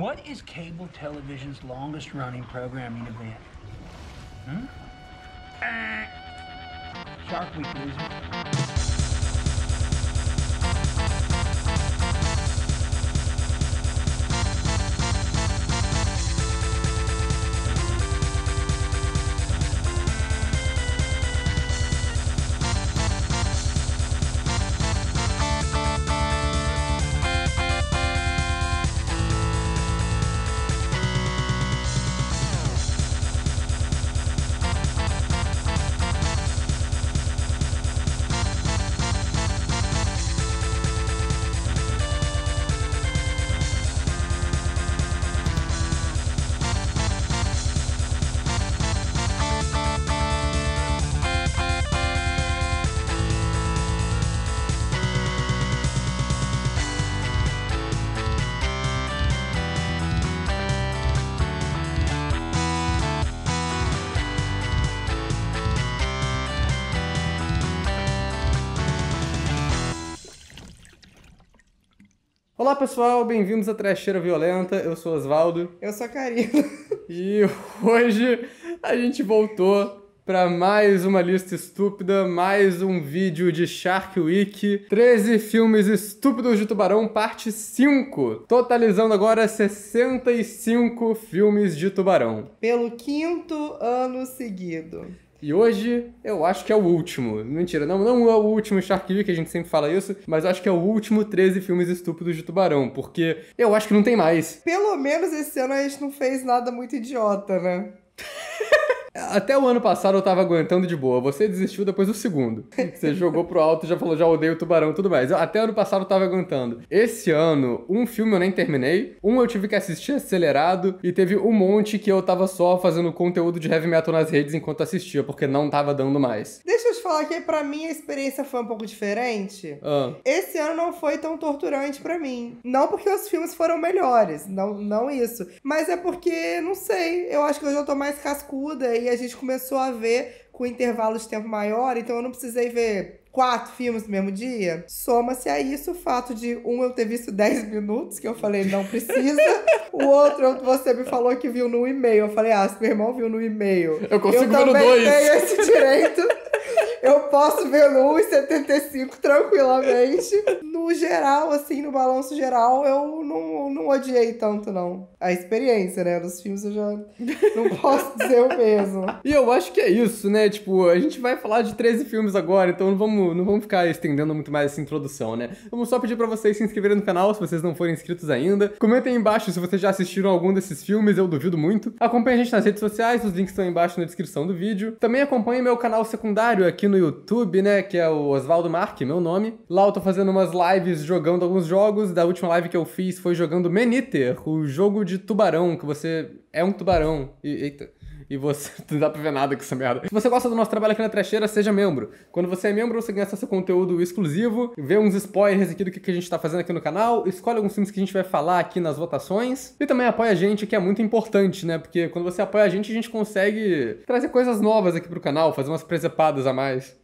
What is cable television's longest running programming event? Hmm? Shark Week, loser. Olá pessoal, bem-vindos à Trecheira Violenta, eu sou Osvaldo Eu sou a Karina. e hoje a gente voltou para mais uma lista estúpida, mais um vídeo de Shark Week, 13 filmes estúpidos de tubarão, parte 5, totalizando agora 65 filmes de tubarão. Pelo quinto ano seguido. E hoje eu acho que é o último. Mentira, não, não é o último Shark Week, a gente sempre fala isso, mas eu acho que é o último 13 filmes estúpidos de tubarão, porque eu acho que não tem mais. Pelo menos esse ano a gente não fez nada muito idiota, né? Até o ano passado eu tava aguentando de boa. Você desistiu depois do segundo. Você jogou pro alto e já falou, já odeio tubarão e tudo mais. Eu- até ano passado eu tava aguentando. Esse ano, um filme eu nem terminei. Um eu tive que assistir acelerado. E teve um monte que eu tava só fazendo conteúdo de heavy metal nas redes enquanto assistia, porque não tava dando mais. Deixa eu te falar que pra mim a experiência foi um pouco diferente. Ah, Esse ano não foi tão torturante pra mim. Não porque os filmes foram melhores, não, não isso. Mas é porque, não sei, eu acho que eu já tô mais cascuda e a gente começou a ver com intervalo de tempo maior, então eu não precisei ver quatro filmes no mesmo dia. Soma-se a isso o fato de um eu ter visto 10 minutos, que eu falei não precisa. o outro eu- você me falou que viu no e-mail. Eu falei, ah, se meu irmão viu no e-mail. Eu consigo ver no dois. tenho esse direito. Eu posso ver no 1,75 tranquilamente. No geral, assim, no balanço geral, eu não, não odiei tanto, não. A experiência, né? Dos filmes eu já não posso dizer o mesmo. E eu acho que é isso, né? Tipo, a gente vai falar de 13 filmes agora, então não vamos, não vamos ficar estendendo muito mais essa introdução, né? Vamos só pedir pra vocês se inscreverem no canal se vocês não forem inscritos ainda. Comentem aí embaixo se vocês já assistiram algum desses filmes, eu duvido muito. Acompanhe a gente nas redes sociais, os links estão aí embaixo na descrição do vídeo. Também acompanhe meu canal secundário aqui no YouTube, né? Que é o Osvaldo Marque, meu nome. Lá eu tô fazendo umas lives jogando alguns jogos. Da última live que eu fiz foi jogando Maniter, o jogo de tubarão, que você é um tubarão. E, eita. E você não dá pra ver nada com essa merda. Se você gosta do nosso trabalho aqui na Trecheira, seja membro. Quando você é membro, você ganha acesso a conteúdo exclusivo, vê uns spoilers aqui do que a gente tá fazendo aqui no canal, escolhe alguns filmes que a gente vai falar aqui nas votações. E também apoia a gente, que é muito importante, né? Porque quando você apoia a gente, a gente consegue trazer coisas novas aqui pro canal, fazer umas presepadas a mais.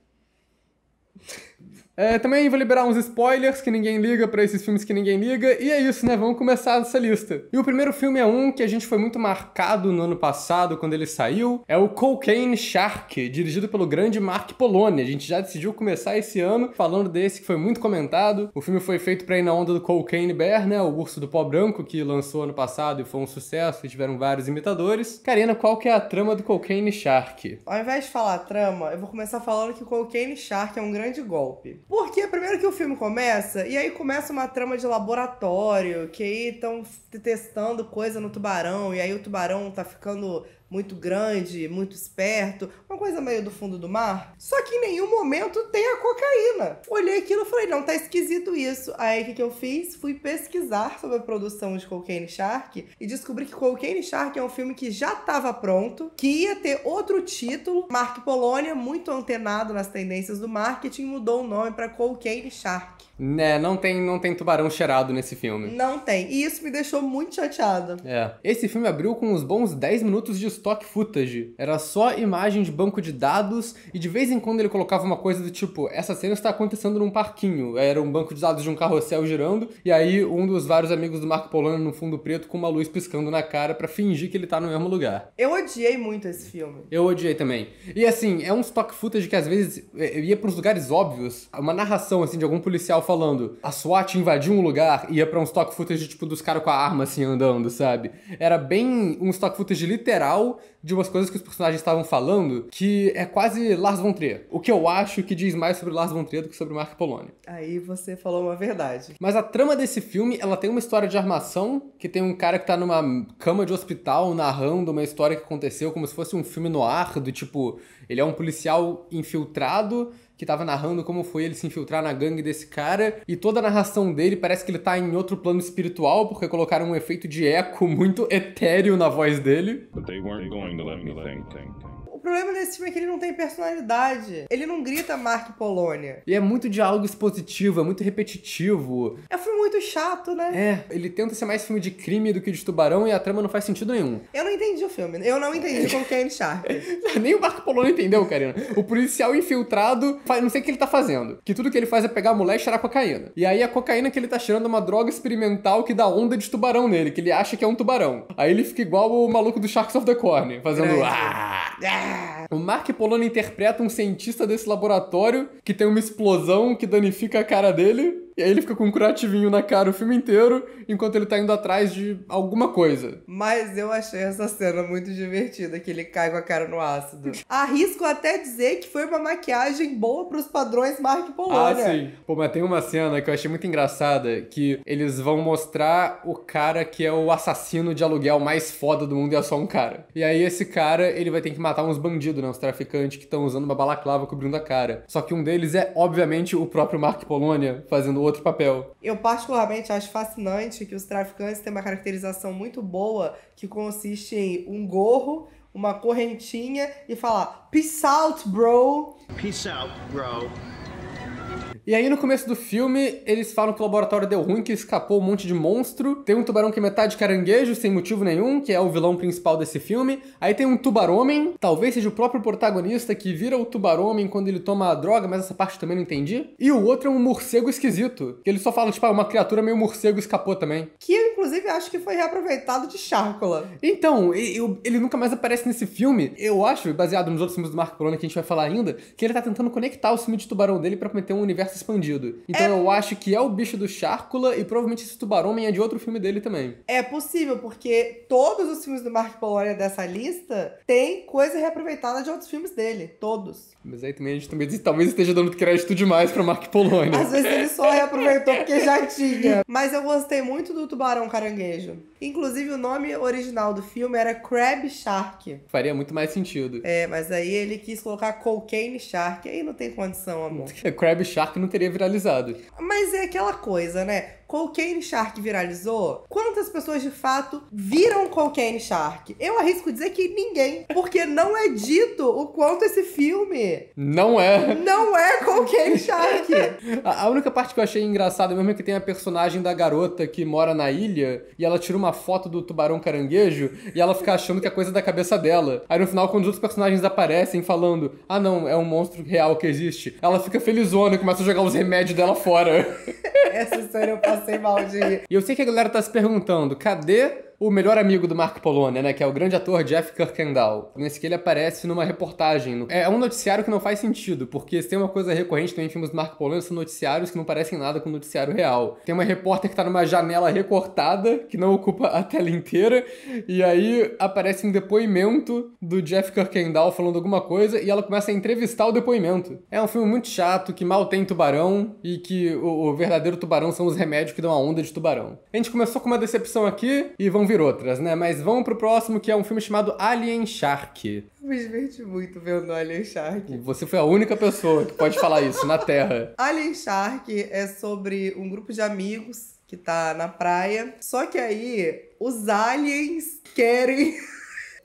É, também vou liberar uns spoilers que ninguém liga pra esses filmes que ninguém liga. E é isso, né? Vamos começar essa lista. E o primeiro filme é um que a gente foi muito marcado no ano passado, quando ele saiu. É o Cocaine Shark, dirigido pelo grande Mark Poloni. A gente já decidiu começar esse ano falando desse, que foi muito comentado. O filme foi feito pra ir na onda do Cocaine Bear, né? O urso do pó branco, que lançou ano passado e foi um sucesso e tiveram vários imitadores. Karina, qual que é a trama do Cocaine Shark? Ao invés de falar trama, eu vou começar falando que o Cocaine Shark é um grande golpe. Porque primeiro que o filme começa, e aí começa uma trama de laboratório, que aí estão testando coisa no tubarão, e aí o tubarão tá ficando muito grande, muito esperto, uma coisa meio do fundo do mar. Só que em nenhum momento tem a cocaína. Olhei aquilo e falei, não, tá esquisito isso. Aí o que, que eu fiz? Fui pesquisar sobre a produção de Cocaine Shark e descobri que Cocaine Shark é um filme que já estava pronto, que ia ter outro título. Mark Polônia, muito antenado nas tendências do marketing, mudou o nome para Cocaine Shark. Né, não tem, não tem tubarão cheirado nesse filme. Não tem. E isso me deixou muito chateada. É. Esse filme abriu com uns bons 10 minutos de stock footage. Era só imagem de banco de dados e de vez em quando ele colocava uma coisa do tipo: essa cena está acontecendo num parquinho. Era um banco de dados de um carrossel girando e aí um dos vários amigos do Marco Polônia no fundo preto com uma luz piscando na cara para fingir que ele tá no mesmo lugar. Eu odiei muito esse filme. Eu odiei também. E assim, é um stock footage que às vezes é, ia para uns lugares óbvios. Uma narração assim de algum policial falando: a SWAT invadiu um lugar, ia para um stock footage tipo dos caras com a arma assim andando, sabe? Era bem um stock footage literal de umas coisas que os personagens estavam falando, que é quase Lars von Trier. O que eu acho que diz mais sobre Lars von Trier do que sobre Mark Poloni. Aí você falou uma verdade. Mas a trama desse filme, ela tem uma história de armação, que tem um cara que tá numa cama de hospital narrando uma história que aconteceu como se fosse um filme no ar, do tipo, ele é um policial infiltrado que tava narrando como foi ele se infiltrar na gangue desse cara, e toda a narração dele parece que ele tá em outro plano espiritual, porque colocaram um efeito de eco muito etéreo na voz dele. But they weren't going to let me think. Problema desse filme é que ele não tem personalidade. Ele não grita Mark Polônia. E é muito diálogo expositivo, é muito repetitivo. É um filme muito chato, né? É, ele tenta ser mais filme de crime do que de tubarão e a trama não faz sentido nenhum. Eu não entendi o filme. Eu não entendi com Kane Sharp. Nem o Marco Polônia entendeu, Karina. O policial infiltrado, faz, não sei o que ele tá fazendo. Que tudo que ele faz é pegar a mulher e cheirar cocaína. E aí a cocaína que ele tá cheirando é uma droga experimental que dá onda de tubarão nele, que ele acha que é um tubarão. Aí ele fica igual o maluco do Sharks of the Corn, fazendo... Ah! Ah, O Mark Polônia interpreta um cientista desse laboratório que tem uma explosão que danifica a cara dele. E aí ele fica com um curativinho na cara o filme inteiro, enquanto ele tá indo atrás de alguma coisa. Mas eu achei essa cena muito divertida, que ele cai com a cara no ácido. Arrisco até dizer que foi uma maquiagem boa pros padrões Mark Ah, Polônia. sim. Pô, mas tem uma cena que eu achei muito engraçada, que eles vão mostrar o cara que é o assassino de aluguel mais foda do mundo e é só um cara. E aí esse cara, ele vai ter que matar uns bandidos, né? Uns traficantes que estão usando uma balaclava cobrindo a cara. Só que um deles é, obviamente, o próprio Mark Polônia, fazendo outro papel. Eu particularmente acho fascinante que os traficantes têm uma caracterização muito boa que consiste em um gorro, uma correntinha e falar Peace out, bro. Peace out, bro. E aí, no começo do filme, eles falam que o laboratório deu ruim, que escapou um monte de monstro. Tem um tubarão que é metade caranguejo, sem motivo nenhum, que é o vilão principal desse filme. Aí tem um tubaromem, talvez seja o próprio protagonista que vira o tubaromem quando ele toma a droga, mas essa parte também não entendi. E o outro é um morcego esquisito, que ele só fala, tipo, ah, uma criatura meio morcego escapou também. Que eu, inclusive, acho que foi reaproveitado de Chárcola. Então, eu- ele nunca mais aparece nesse filme. Eu acho, baseado nos outros filmes do Marco Polônia que a gente vai falar ainda, que ele tá tentando conectar o filme de tubarão dele pra meter um universo expandido. Então eu acho que é o bicho do Chárcula e provavelmente esse tubarão é de outro filme dele também. É possível, porque todos os filmes do Mark Polônia dessa lista tem coisa reaproveitada de outros filmes dele. Todos. Mas aí também a gente também diz, talvez esteja dando crédito demais pra Marco Polônia. Às vezes ele só reaproveitou porque já tinha. Mas eu gostei muito do Tubarão Caranguejo. Inclusive, o nome original do filme era Crab Shark. Faria muito mais sentido. É, mas aí ele quis colocar Cocaine Shark. Aí não tem condição, amor. Crab Shark não teria viralizado. Mas é aquela coisa, né? Cocaine Shark viralizou. Quantas pessoas de fato viram Cocaine Shark? Eu arrisco dizer que ninguém. Porque não é dito o quanto esse filme Não é. não é Cocaine Shark. A única parte que eu achei engraçada mesmo é que tem a personagem da garota que mora na ilha e ela tira uma foto do tubarão caranguejo e ela fica achando que é coisa da cabeça dela. Aí no final, quando os outros personagens aparecem falando, ah não, é um monstro real que existe, ela fica felizona e começa a jogar os remédios dela fora. Essa cena eu passei mal de rir. E eu sei que a galera tá se perguntando, cadê o melhor amigo do Mark Polônia, né? Que é o grande ator Jeff Kirkendall. Nesse que ele aparece numa reportagem. É um noticiário que não faz sentido, porque se tem uma coisa recorrente também em filmes do Mark Polônia, são noticiários que não parecem nada com o noticiário real. Tem uma repórter que tá numa janela recortada, que não ocupa a tela inteira, e aí aparece um depoimento do Jeff Kirkendall falando alguma coisa, e ela começa a entrevistar o depoimento. É um filme muito chato, que mal tem tubarão, e que o, o verdadeiro tubarão são os remédios que dão a onda de tubarão. A gente começou com uma decepção aqui, e vão vir outras, né? Mas vamos pro próximo, que é um filme chamado Alien Shark. Eu me diverti muito vendo Alien Shark. Você foi a única pessoa que pode falar isso na Terra. Alien Shark é sobre um grupo de amigos que tá na praia. Só que aí os aliens querem.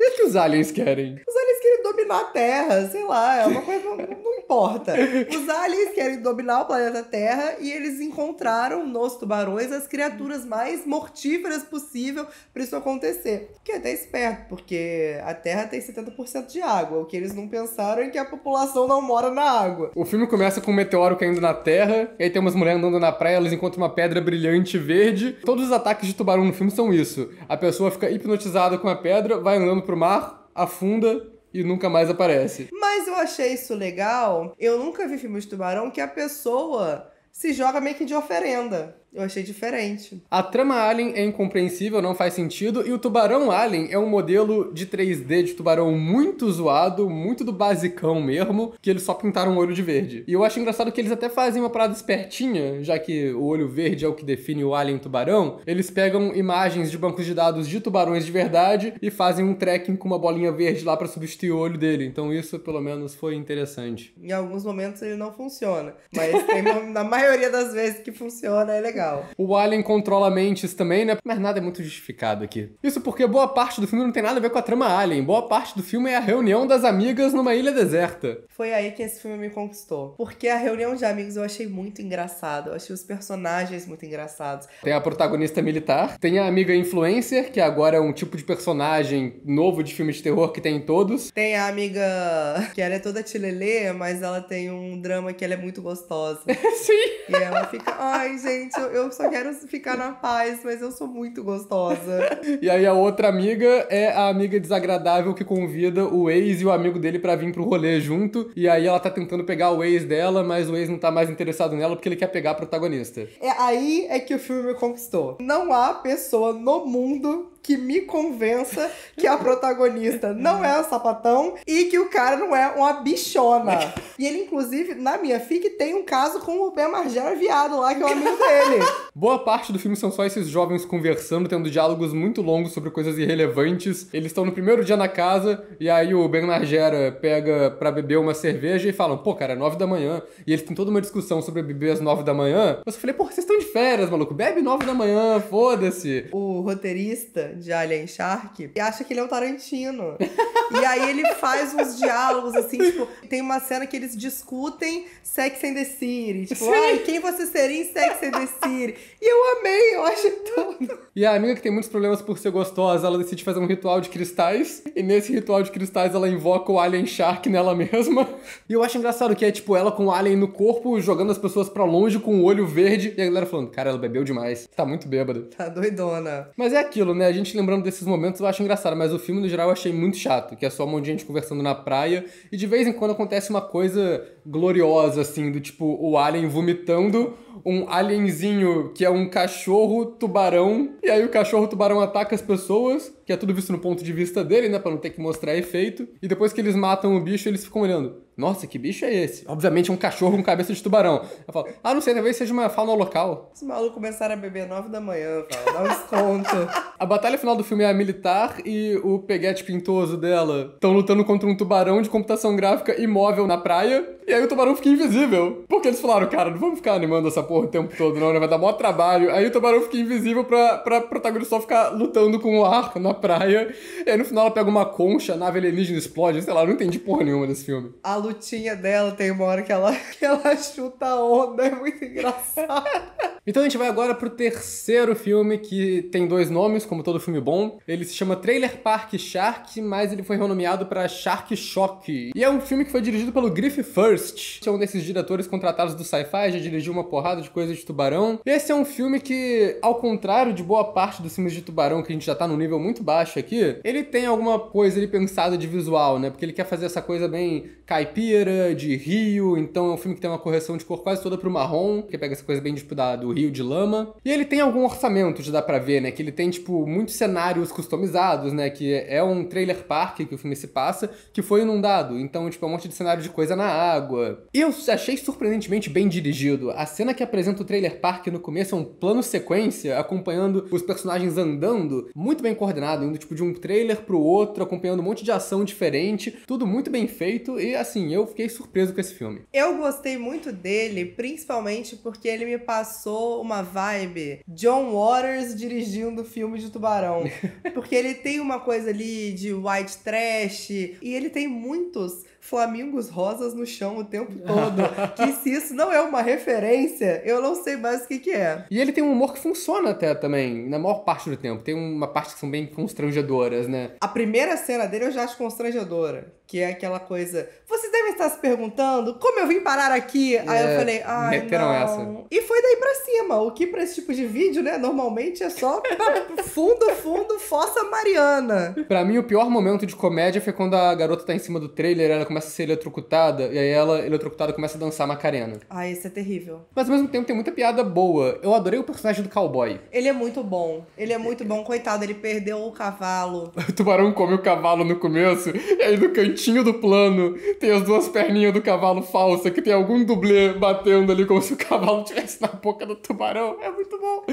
O que os aliens querem? Os aliens querem dominar a Terra, sei lá, é uma coisa, não, não importa. Os aliens querem dominar o planeta Terra e eles encontraram nos tubarões as criaturas mais mortíferas possível para isso acontecer. Que é até esperto, porque a Terra tem 70% de água. O que eles não pensaram é que a população não mora na água. O filme começa com um meteoro caindo na Terra, e aí tem umas mulheres andando na praia, elas encontram uma pedra brilhante verde. Todos os ataques de tubarão no filme são isso. A pessoa fica hipnotizada com a pedra, vai andando pro mar, afunda e nunca mais aparece. Mas eu achei isso legal. Eu nunca vi filme de tubarão que a pessoa se joga meio que de oferenda. Eu achei diferente. A trama Alien é incompreensível, não faz sentido, e o tubarão Alien é um modelo de 3D de tubarão muito zoado, muito do basicão mesmo, que eles só pintaram o olho de verde. E eu acho engraçado que eles até fazem uma parada espertinha, já que o olho verde é o que define o Alien tubarão. Eles pegam imagens de bancos de dados de tubarões de verdade e fazem um tracking com uma bolinha verde lá para substituir o olho dele. Então isso, pelo menos, foi interessante. Em alguns momentos ele não funciona, mas tem, na maioria das vezes que funciona é legal. O Alien controla mentes também, né? Mas nada é muito justificado aqui. Isso porque boa parte do filme não tem nada a ver com a trama Alien. Boa parte do filme é a reunião das amigas numa ilha deserta. Foi aí que esse filme me conquistou. Porque a reunião de amigos eu achei muito engraçado. Eu achei os personagens muito engraçados. Tem a protagonista militar, tem a amiga influencer, que agora é um tipo de personagem novo de filme de terror que tem em todos. Tem a amiga que ela é toda tilelê, mas ela tem um drama que ela é muito gostosa. Sim. E ela fica, ai gente, eu, eu só quero ficar na paz, mas eu sou muito gostosa. E aí a outra amiga é a amiga desagradável que convida o ex e o amigo dele para vir pro rolê junto. E aí ela tá tentando pegar o ex dela, mas o ex não tá mais interessado nela porque ele quer pegar a protagonista. É aí é que o filme me conquistou. Não há pessoa no mundo que me convença que a protagonista não é um sapatão e que o cara não é uma bichona. E ele, inclusive, na minha fic, tem um caso com o Ben Margera viado lá, que é o amigo dele. Boa parte do filme são só esses jovens conversando, tendo diálogos muito longos sobre coisas irrelevantes. Eles estão no primeiro dia na casa, e aí o Ben Margera pega pra beber uma cerveja e falam, pô, cara, é nove da manhã. E eles têm toda uma discussão sobre beber às nove da manhã. Eu falei, pô, vocês estão de férias, maluco. Bebe nove da manhã, foda-se. O roteirista de Alien Shark acha que ele é o Tarantino. e aí ele faz uns diálogos, assim, tipo, tem uma cena que eles discutem Sex and the City. Tipo, Sim. ai, quem você seria em Sex and the City? E eu amei, eu achei tudo. E a amiga que tem muitos problemas por ser gostosa, ela decide fazer um ritual de cristais. E nesse ritual de cristais ela invoca o Alien Shark nela mesma. E eu acho engraçado que é tipo ela com o Alien no corpo, jogando as pessoas pra longe com o olho verde. E a galera falando, cara, ela bebeu demais. Tá muito bêbada. Tá doidona. Mas é aquilo, né? A gente lembrando desses momentos eu acho engraçado, mas o filme no geral eu achei muito chato, que é só um monte de gente conversando na praia e de vez em quando acontece uma coisa gloriosa, assim, do tipo o alien vomitando um alienzinho que é um cachorro tubarão, e aí o cachorro tubarão ataca as pessoas, que é tudo visto no ponto de vista dele, né, pra não ter que mostrar efeito, e depois que eles matam o bicho, eles ficam olhando. Nossa, que bicho é esse? Obviamente é um cachorro com cabeça de tubarão. Eu falo, ah, não sei, talvez seja uma fauna local. Os malucos começaram a beber nove da manhã, fala, dá um desconto. A batalha final do filme é a militar e o peguete pintoso dela estão lutando contra um tubarão de computação gráfica imóvel na praia. E aí o tubarão fica invisível. Porque eles falaram, cara, não vamos ficar animando essa porra o tempo todo, não, né? Vai dar maior trabalho. Aí o tubarão fica invisível pra, pra protagonista só ficar lutando com o ar na praia. E aí no final ela pega uma concha, a nave alienígena explode. Sei lá, não entendi porra nenhuma desse filme. A lutinha dela tem uma hora que ela, que ela chuta a onda, é muito engraçado. Então a gente vai agora pro terceiro filme que tem dois nomes, como todo filme bom. Ele se chama Trailer Park Shark, mas ele foi renomeado para Shark Shock. E é um filme que foi dirigido pelo Griff First, que é um desses diretores contratados do Sci-Fi, já dirigiu uma porrada de coisas de tubarão. Esse é um filme que, ao contrário de boa parte dos filmes de tubarão, que a gente já tá num nível muito baixo aqui, ele tem alguma coisa ali pensada de visual, né? Porque ele quer fazer essa coisa bem caipira, de rio, então é um filme que tem uma correção de cor quase toda pro marrom, que pega essa coisa bem tipo da, do rio de lama. E ele tem algum orçamento, já dá pra ver, né? Que ele tem, tipo, muitos cenários customizados, né? Que é um trailer park que o filme se passa, que foi inundado. Então, tipo, é um monte de cenário de coisa na água. E eu achei surpreendentemente bem dirigido. A cena que apresenta o trailer park no começo é um plano sequência, acompanhando os personagens andando, muito bem coordenado, indo, tipo, de um trailer pro outro, acompanhando um monte de ação diferente, tudo muito bem feito. E, assim, eu fiquei surpreso com esse filme. Eu gostei muito dele, principalmente porque ele me passou passou uma vibe John Waters dirigindo filme de tubarão. Porque ele tem uma coisa ali de white trash e ele tem muitos flamingos rosas no chão o tempo todo. que se isso não é uma referência, eu não sei mais o que, que é. E ele tem um humor que funciona até também, na maior parte do tempo. Tem uma parte que são bem constrangedoras, né? A primeira cena dele eu já acho constrangedora. Que é aquela coisa. Vocês devem estar se perguntando como eu vim parar aqui. Aí É, eu falei, ai, meteram não. essa. E foi daí pra cima. O que pra esse tipo de vídeo, né? Normalmente é só fundo, fundo, fossa Mariana. Pra mim, o pior momento de comédia foi quando a garota tá em cima do trailer, ela começa a ser eletrocutada, e aí ela, eletrocutada, começa a dançar Macarena. Ai, isso é terrível. Mas ao mesmo tempo tem muita piada boa. Eu adorei o personagem do cowboy. Ele é muito bom. Ele é muito bom. Coitado, ele perdeu o cavalo. O tubarão come o cavalo no começo, e aí no cantinho do plano tem as duas perninhas do cavalo falsa, que tem algum dublê batendo ali como se o cavalo estivesse na boca do tubarão. É muito bom.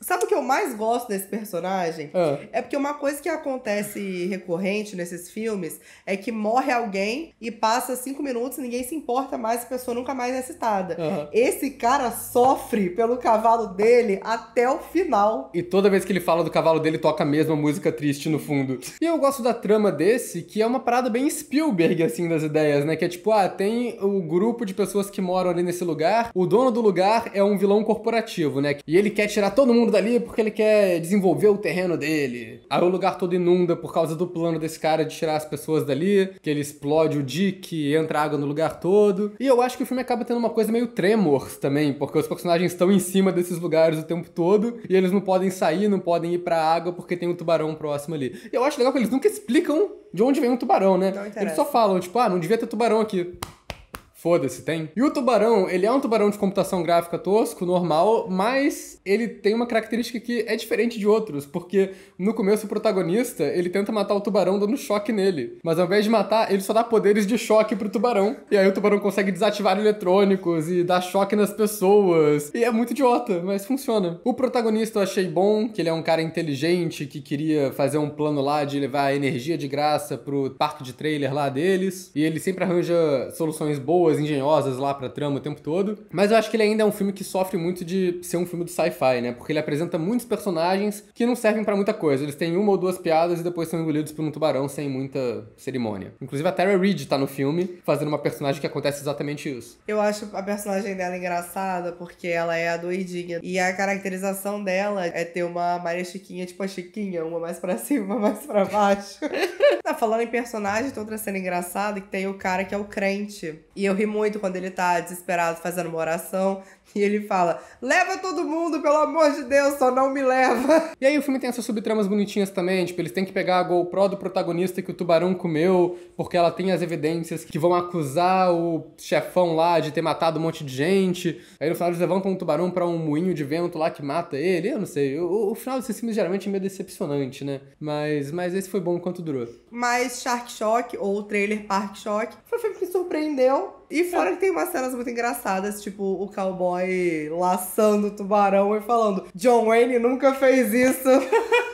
Sabe o que eu mais gosto desse personagem? Ah. É porque uma coisa que acontece recorrente nesses filmes é que morre alguém e passa cinco minutos e ninguém se importa mais, a pessoa nunca mais é citada. Aham. Esse cara sofre pelo cavalo dele até o final. E toda vez que ele fala do cavalo dele, toca a mesma música triste no fundo. E eu gosto da trama desse, que é uma parada bem Spielberg, assim, das ideias, né? Que é tipo, ah, tem o grupo de pessoas que moram ali nesse lugar, o dono do lugar é um vilão corporativo, né? E ele quer tirar todo mundo dali porque ele quer desenvolver o terreno dele. Aí o lugar todo inunda por causa do plano desse cara de tirar as pessoas dali, que ele explode o dique, entra água no lugar todo. E eu acho que o filme acaba tendo uma coisa meio Tremors também, porque os personagens estão em cima desses lugares o tempo todo e eles não podem sair, não podem ir pra água porque tem um tubarão próximo ali. E eu acho legal que eles nunca explicam de onde vem um tubarão, né? Eles só falam, tipo, ah, não devia ter tubarão aqui. Foda-se, tem. E o tubarão, ele é um tubarão de computação gráfica tosco, normal, mas ele tem uma característica que é diferente de outros, porque no começo o protagonista, ele tenta matar o tubarão dando choque nele. Mas ao invés de matar, ele só dá poderes de choque pro tubarão. E aí o tubarão consegue desativar eletrônicos e dar choque nas pessoas. E é muito idiota, mas funciona. O protagonista eu achei bom, que ele é um cara inteligente, que queria fazer um plano lá de levar energia de graça pro parque de trailer lá deles. E ele sempre arranja soluções boas, engenhosas lá pra trama o tempo todo. Mas eu acho que ele ainda é um filme que sofre muito de ser um filme do sci-fi, né? Porque ele apresenta muitos personagens que não servem pra muita coisa. Eles têm uma ou duas piadas e depois são engolidos por um tubarão sem muita cerimônia. Inclusive a Tara Reid tá no filme, fazendo uma personagem que acontece exatamente isso. Eu acho a personagem dela engraçada porque ela é a doidinha. E a caracterização dela é ter uma Maria Chiquinha, tipo a Chiquinha, uma mais pra cima, uma mais pra baixo. Tá falando em personagem, tem outra cena engraçada que tem o cara que é o crente. E eu ri muito quando ele tá desesperado fazendo uma oração. E ele fala: Leva todo mundo, pelo amor de Deus, só não me leva. E aí o filme tem essas subtramas bonitinhas também, tipo, eles têm que pegar a GoPro do protagonista que o tubarão comeu, porque ela tem as evidências que vão acusar o chefão lá de ter matado um monte de gente. Aí no final eles levantam um tubarão pra um moinho de vento lá que mata ele. Eu não sei, o, o final desses filmes geralmente é meio decepcionante, né? Mas, mas esse foi bom enquanto durou. Mas Shark Shock, ou o trailer Park Shock, foi um filme que surpreendeu. E fora que tem umas cenas muito engraçadas, tipo o cowboy laçando o tubarão e falando: John Wayne nunca fez isso.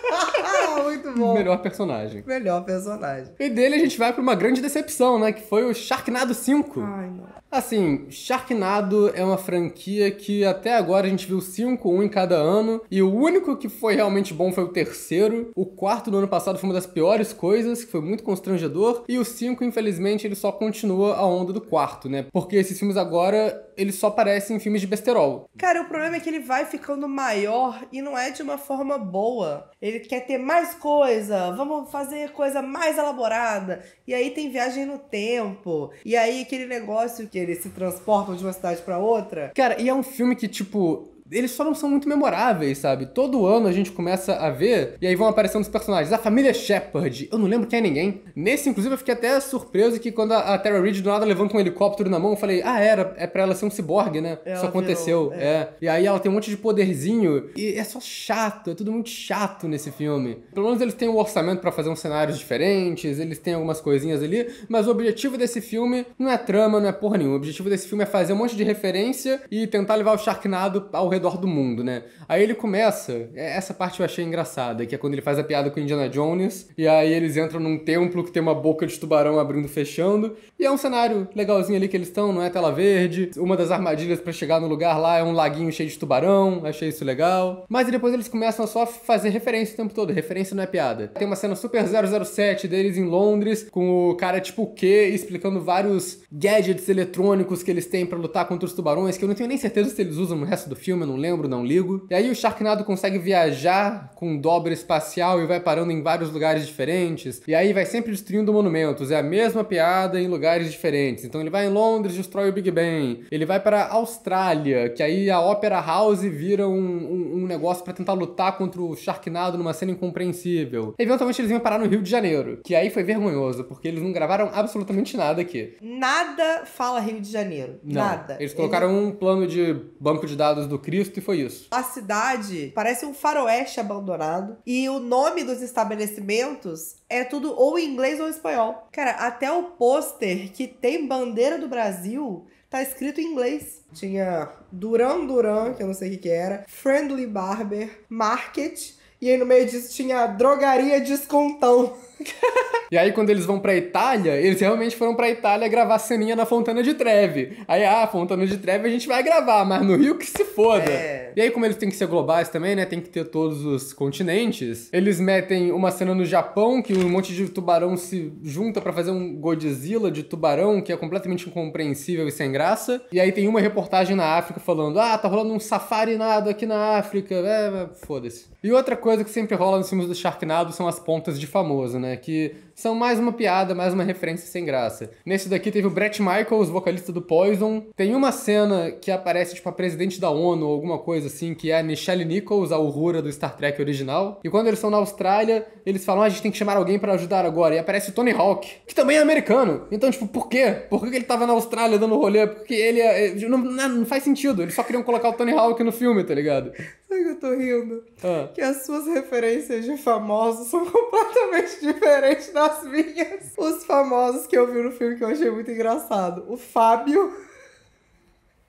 muito bom. Melhor personagem. Melhor personagem. E dele a gente vai pra uma grande decepção, né? Que foi o Sharknado 5. Ai, não. Assim, Sharknado é uma franquia que até agora a gente viu 5, um em cada ano, e o único que foi realmente bom foi o terceiro. O quarto do ano passado foi uma das piores coisas, que foi muito constrangedor, e o 5, infelizmente, ele só continua a onda do quarto, né? Porque esses filmes agora, eles só parecem filmes de besterol. Cara, o problema é que ele vai ficando maior e não é de uma forma boa. Ele quer ter mais coisa, vamos fazer coisa mais elaborada. E aí tem viagem no tempo. E aí aquele negócio que eles se transportam de uma cidade pra outra. Cara, e é um filme que, tipo, eles só não são muito memoráveis, sabe? Todo ano a gente começa a ver e aí vão aparecendo os personagens. A família Shepard, eu não lembro quem é ninguém. Nesse, inclusive, eu fiquei até surpreso que quando a, a Tara Reid do nada levanta um helicóptero na mão, eu falei, ah, era, é pra ela ser um ciborgue, né? Ela Isso aconteceu, virou, é. E aí ela tem um monte de poderzinho e é só chato, é tudo muito chato nesse filme. Pelo menos eles têm o orçamento pra fazer uns cenários diferentes, eles têm algumas coisinhas ali, mas o objetivo desse filme não é trama, não é porra nenhuma. O objetivo desse filme é fazer um monte de referência e tentar levar o Sharknado ao redor redor do mundo, né? Aí ele começa, é, essa parte eu achei engraçada, que é quando ele faz a piada com Indiana Jones, e aí eles entram num templo que tem uma boca de tubarão abrindo e fechando, e é um cenário legalzinho ali que eles estão, não é tela verde. Uma das armadilhas para chegar no lugar lá é um laguinho cheio de tubarão, achei isso legal. Mas depois eles começam a só fazer referência o tempo todo, referência não é piada. Tem uma cena super 007 deles em Londres, com o cara tipo o Q explicando vários gadgets eletrônicos que eles têm para lutar contra os tubarões, que eu não tenho nem certeza se eles usam no resto do filme, não lembro, não ligo. E aí o Sharknado consegue viajar com dobra espacial e vai parando em vários lugares diferentes. E aí vai sempre destruindo monumentos. É a mesma piada em lugares diferentes. Então ele vai em Londres, destrói o Big Ben. Ele vai para Austrália, que aí a Opera House vira um, um, um negócio para tentar lutar contra o Sharknado numa cena incompreensível. Eventualmente eles iam parar no Rio de Janeiro, que aí foi vergonhoso, porque eles não gravaram absolutamente nada aqui. Nada fala Rio de Janeiro. Não. Nada. Eles colocaram um plano de banco de dados do Cristo e foi isso. A cidade parece um faroeste abandonado. E o nome dos estabelecimentos é tudo ou em inglês ou em espanhol. Cara, até o pôster que tem bandeira do Brasil tá escrito em inglês. Tinha Duran Duran, que eu não sei o que, que era, Friendly Barber, Market, e aí no meio disso tinha Drogaria Descontão. E aí, quando eles vão pra Itália, eles realmente foram pra Itália gravar ceninha na Fontana de Treve. Aí, ah, Fontana de Treve a gente vai gravar, mas no Rio que se foda. É. E aí, como eles têm que ser globais também, né? Tem que ter todos os continentes. Eles metem uma cena no Japão, que um monte de tubarão se junta pra fazer um Godzilla de tubarão, que é completamente incompreensível e sem graça. E aí tem uma reportagem na África falando, ah, tá rolando um safari nado aqui na África. É, é, foda-se. E outra coisa que sempre rola nos filmes do Sharknado são as pontas de famoso, né? Que são mais uma piada, mais uma referência sem graça. Nesse daqui teve o Brett Michaels, vocalista do Poison. Tem uma cena que aparece, tipo, a presidente da ONU ou alguma coisa assim, que é a Nichelle Nichols, a Uhura do Star Trek original. E quando eles estão na Austrália, eles falam, ah, a gente tem que chamar alguém pra ajudar agora. E aparece o Tony Hawk, que também é americano. Então, tipo, por quê? Por que ele tava na Austrália dando rolê? Porque ele é... Não, não, não faz sentido. Eles só queriam colocar o Tony Hawk no filme, tá ligado? Sabe que eu tô rindo? Ah. Que as suas referências de famosos são completamente diferentes das minhas. Os famosos que eu vi no filme que eu achei muito engraçado. O Fábio,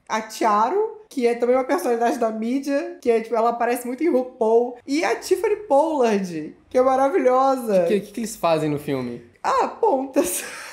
a Tiaro, que é também uma personalidade da mídia, que é, tipo, ela aparece muito em RuPaul. E a Tiffany Pollard, que é maravilhosa. O que, que, que eles fazem no filme? Ah, pontas.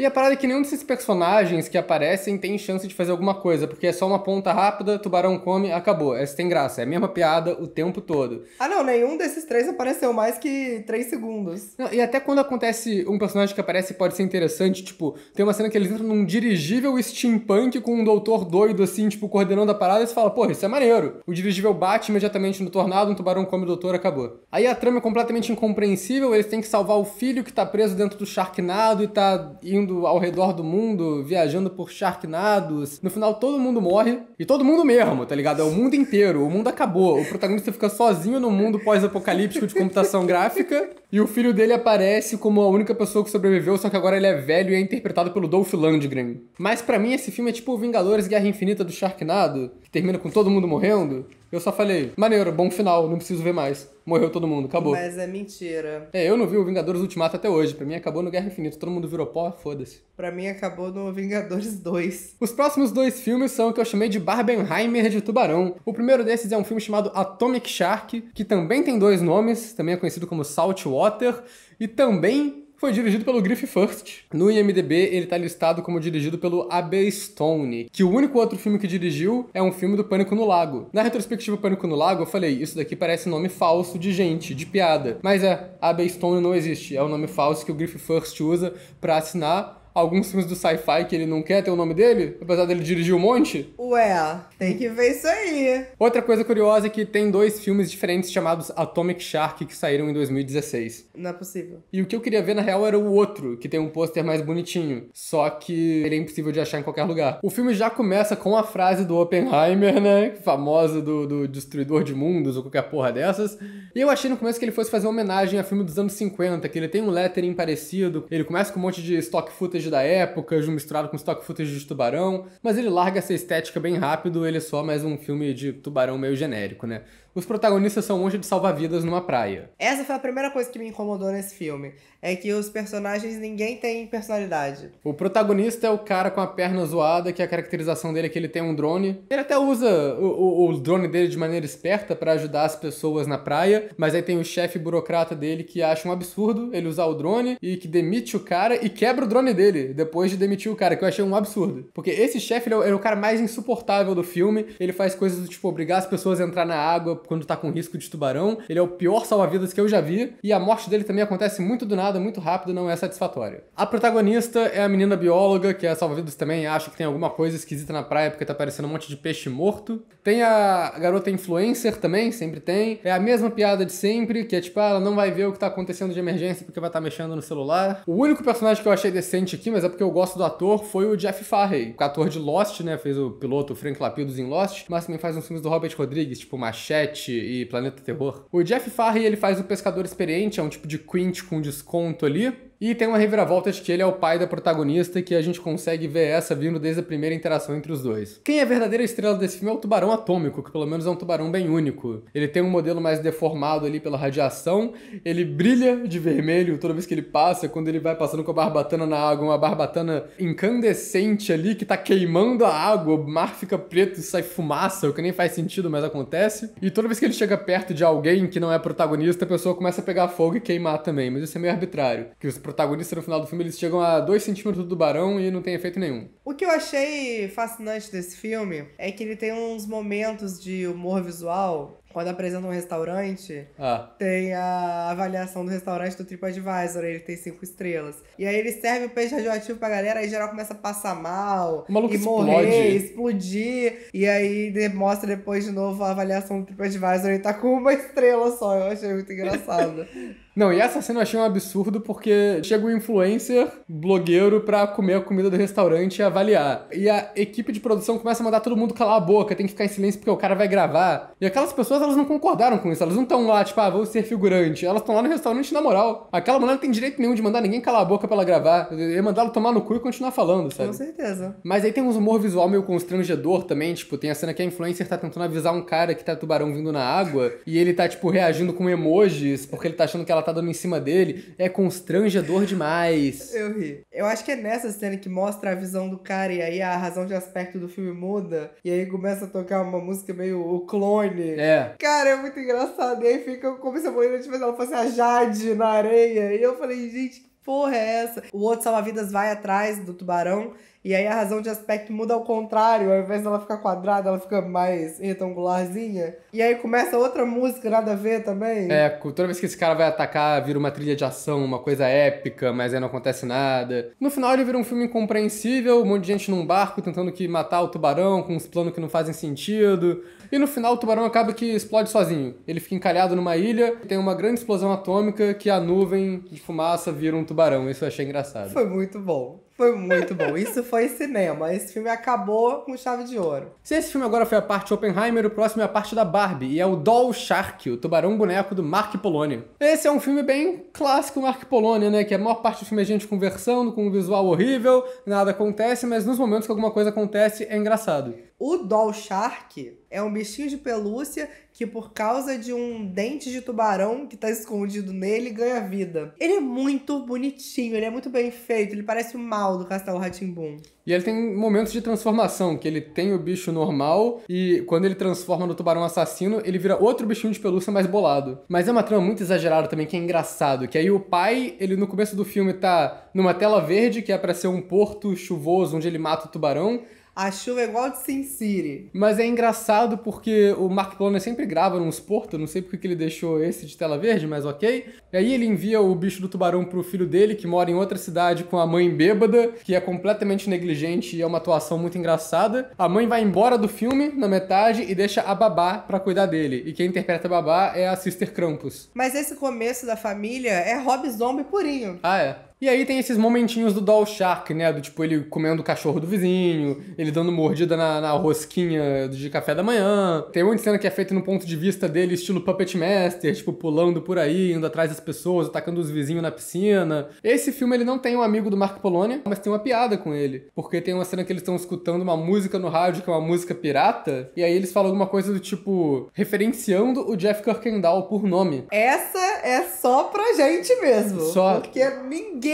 E a parada é que nenhum desses personagens que aparecem tem chance de fazer alguma coisa, porque é só uma ponta rápida, tubarão come, acabou. Essa tem graça, é a mesma piada o tempo todo. Ah, não, nenhum desses três apareceu mais que três segundos. Não, e até quando acontece um personagem que aparece pode ser interessante, tipo, tem uma cena que eles entram num dirigível steampunk com um doutor doido, assim, tipo, coordenando a parada, e você fala, porra, isso é maneiro. O dirigível bate imediatamente no tornado, um tubarão come o doutor, acabou. Aí a trama é completamente incompreensível, eles têm que salvar o filho que tá preso dentro do Sharknado e tá indo ao redor do mundo, viajando por Sharknados. No final, todo mundo morre. E todo mundo mesmo, tá ligado? É o mundo inteiro. O mundo acabou. O protagonista fica sozinho no mundo pós-apocalíptico de computação gráfica. E o filho dele aparece como a única pessoa que sobreviveu, só que agora ele é velho e é interpretado pelo Dolph Lundgren. Mas para mim, esse filme é tipo Vingadores Guerra Infinita do Sharknado, que termina com todo mundo morrendo. Eu só falei, maneiro, bom final, não preciso ver mais. Morreu todo mundo, acabou. Mas é mentira. É, eu não vi o Vingadores Ultimato até hoje. Pra mim acabou no Guerra Infinita. Todo mundo virou pó, foda-se. Pra mim acabou no Vingadores 2. Os próximos dois filmes são o que eu chamei de Barbenheimer de Tubarão. O primeiro desses é um filme chamado Atomic Shark, que também tem dois nomes, também é conhecido como Saltwater, e também foi dirigido pelo Griff First. No IMDb, ele tá listado como dirigido pelo A.B. Stone, que o único outro filme que dirigiu é um filme do Pânico no Lago. Na retrospectiva Pânico no Lago, eu falei, isso daqui parece nome falso de gente, de piada. Mas é, A.B. Stone não existe, é o nome falso que o Griff First usa para assinar alguns filmes do sci-fi que ele não quer ter o nome dele, apesar dele dirigir um monte. Ué, tem que ver isso aí. Outra coisa curiosa é que tem dois filmes diferentes chamados Atomic Shark que saíram em 2016. Não é possível. E o que eu queria ver na real era o outro, que tem um pôster mais bonitinho. Só que ele é impossível de achar em qualquer lugar. O filme já começa com a frase do Oppenheimer, né? Famosa do, do Destruidor de Mundos ou qualquer porra dessas. E eu achei no começo que ele fosse fazer uma homenagem a filme dos anos 50, que ele tem um lettering parecido. Ele começa com um monte de stock footage da época, misturado com stock footage de tubarão. Mas ele larga essa estética bem rápido, ele é só mais um filme de tubarão meio genérico, né? Os protagonistas são monge de salva-vidas numa praia. Essa foi a primeira coisa que me incomodou nesse filme. É que os personagens, ninguém tem personalidade. O protagonista é o cara com a perna zoada, que a caracterização dele é que ele tem um drone. Ele até usa o, o, o drone dele de maneira esperta para ajudar as pessoas na praia, mas aí tem o chefe burocrata dele que acha um absurdo ele usar o drone e que demite o cara e quebra o drone dele depois de demitir o cara, que eu achei um absurdo. Porque esse chefe é, é o cara mais insuportável do filme. Ele faz coisas do tipo obrigar as pessoas a entrar na água quando tá com risco de tubarão. Ele é o pior salva-vidas que eu já vi. E a morte dele também acontece muito do nada, muito rápido, não é satisfatória. A protagonista é a menina bióloga, que é salva-vidas também, acha que tem alguma coisa esquisita na praia porque tá aparecendo um monte de peixe morto. Tem a garota influencer também, sempre tem. É a mesma piada de sempre, que é tipo, ah, ela não vai ver o que tá acontecendo de emergência porque vai estar tá mexendo no celular. O único personagem que eu achei decente aqui, mas é porque eu gosto do ator, foi o Jeff Farrey, o ator de Lost, né? Fez o piloto Frank Lapidos em Lost, mas também faz uns filmes do Robert Rodrigues, tipo Machete e Planeta Terror. O Jeff Farrey, ele faz o pescador experiente, é um tipo de Quint com desconto ali. E tem uma reviravolta de que ele é o pai da protagonista e que a gente consegue ver essa vindo desde a primeira interação entre os dois. Quem é a verdadeira estrela desse filme é o tubarão atômico, que pelo menos é um tubarão bem único. Ele tem um modelo mais deformado ali pela radiação, ele brilha de vermelho toda vez que ele passa, quando ele vai passando com a barbatana na água, uma barbatana incandescente ali que tá queimando a água, o mar fica preto e sai fumaça, o que nem faz sentido, mas acontece. E toda vez que ele chega perto de alguém que não é protagonista, a pessoa começa a pegar fogo e queimar também, mas isso é meio arbitrário. Que os protagonistas no final do filme eles chegam a 2 centímetros do tubarão e não tem efeito nenhum. O que eu achei fascinante desse filme é que ele tem uns momentos de humor visual quando apresenta um restaurante, Ah. tem a avaliação do restaurante do TripAdvisor, ele tem cinco estrelas. E aí ele serve o peixe radioativo pra galera, aí geral começa a passar mal, O maluco e morrer, explode. explodir. E aí mostra depois de novo a avaliação do TripAdvisor, ele tá com uma estrela só. Eu achei muito engraçado. Não, e essa cena eu achei um absurdo porque chega um influencer, blogueiro, pra comer a comida do restaurante e avaliar. E a equipe de produção começa a mandar todo mundo calar a boca, tem que ficar em silêncio porque o cara vai gravar. E aquelas pessoas, elas não concordaram com isso, elas não estão lá, tipo, ah, vou ser figurante. Elas estão lá no restaurante na moral. Aquela mulher não tem direito nenhum de mandar ninguém calar a boca pra ela gravar. Eu ia mandar ela tomar no cu e continuar falando, sabe? com certeza. Mas aí tem uns humor visual meio constrangedor também, tipo, tem a cena que a influencer tá tentando avisar um cara que tá tubarão vindo na água, e ele tá, tipo, reagindo com emojis, porque ele tá achando que ela tá dando em cima dele. É constrangedor demais. Eu ri. Eu acho que é nessa cena que mostra a visão do cara e aí a razão de aspecto do filme muda. E aí começa a tocar uma música meio o clone. É. Cara, é muito engraçado. E aí fica como se a Moira tivesse ela fosse a Jade na areia. E eu falei, gente, que porra é essa? O outro salva-vidas vai atrás do tubarão. E aí a razão de aspecto muda ao contrário. Ao invés dela ficar quadrada, ela fica mais retangularzinha. E aí começa outra música, nada a ver também. É, toda vez que esse cara vai atacar, vira uma trilha de ação, uma coisa épica, mas aí não acontece nada. No final ele vira um filme incompreensível, um monte de gente num barco tentando que matar o tubarão com uns planos que não fazem sentido. E no final o tubarão acaba que explode sozinho. Ele fica encalhado numa ilha, tem uma grande explosão atômica que a nuvem de fumaça vira um tubarão. Isso eu achei engraçado. Foi muito bom. Foi muito bom. Isso foi cinema. Esse filme acabou com chave de ouro. Se esse filme agora foi a parte Oppenheimer, o próximo é a parte da Barbie, e é o Doll Shark, o tubarão boneco do Mark Polônia. Esse é um filme bem clássico Mark Polônia, né? Que a maior parte do filme é gente conversando, com um visual horrível, nada acontece, mas nos momentos que alguma coisa acontece é engraçado. O Doll Shark é um bichinho de pelúcia que, por causa de um dente de tubarão que tá escondido nele, ganha vida. Ele é muito bonitinho, ele é muito bem feito, ele parece o mal do Castelo Ratimbum. E ele tem momentos de transformação, que ele tem o bicho normal e quando ele transforma no tubarão assassino, ele vira outro bichinho de pelúcia mais bolado. Mas é uma trama muito exagerada também, que é engraçado, que aí o pai, ele no começo do filme tá numa tela verde, que é pra ser um porto chuvoso onde ele mata o tubarão, A chuva é igual de Sin City. Mas é engraçado porque o Mark Plonner sempre grava nos portos, não sei porque que ele deixou esse de tela verde, mas ok. E aí ele envia o bicho do tubarão pro filho dele, que mora em outra cidade com a mãe bêbada, que é completamente negligente e é uma atuação muito engraçada. A mãe vai embora do filme na metade e deixa a babá pra cuidar dele. E quem interpreta a babá é a Sister Krampus. Mas esse começo da família é Rob Zombie purinho. Ah, é. E aí tem esses momentinhos do Doll Shark, né? Do tipo, ele comendo o cachorro do vizinho, ele dando mordida na, na rosquinha de café da manhã. Tem muita cena que é feita no ponto de vista dele, estilo Puppet Master, tipo, pulando por aí, indo atrás das pessoas, atacando os vizinhos na piscina. Esse filme, ele não tem um amigo do Mark Polonia, mas tem uma piada com ele. Porque tem uma cena que eles estão escutando uma música no rádio, que é uma música pirata, e aí eles falam alguma coisa do tipo, referenciando o Jeff Kirkendall por nome. Essa é só pra gente mesmo. Só. Porque ninguém,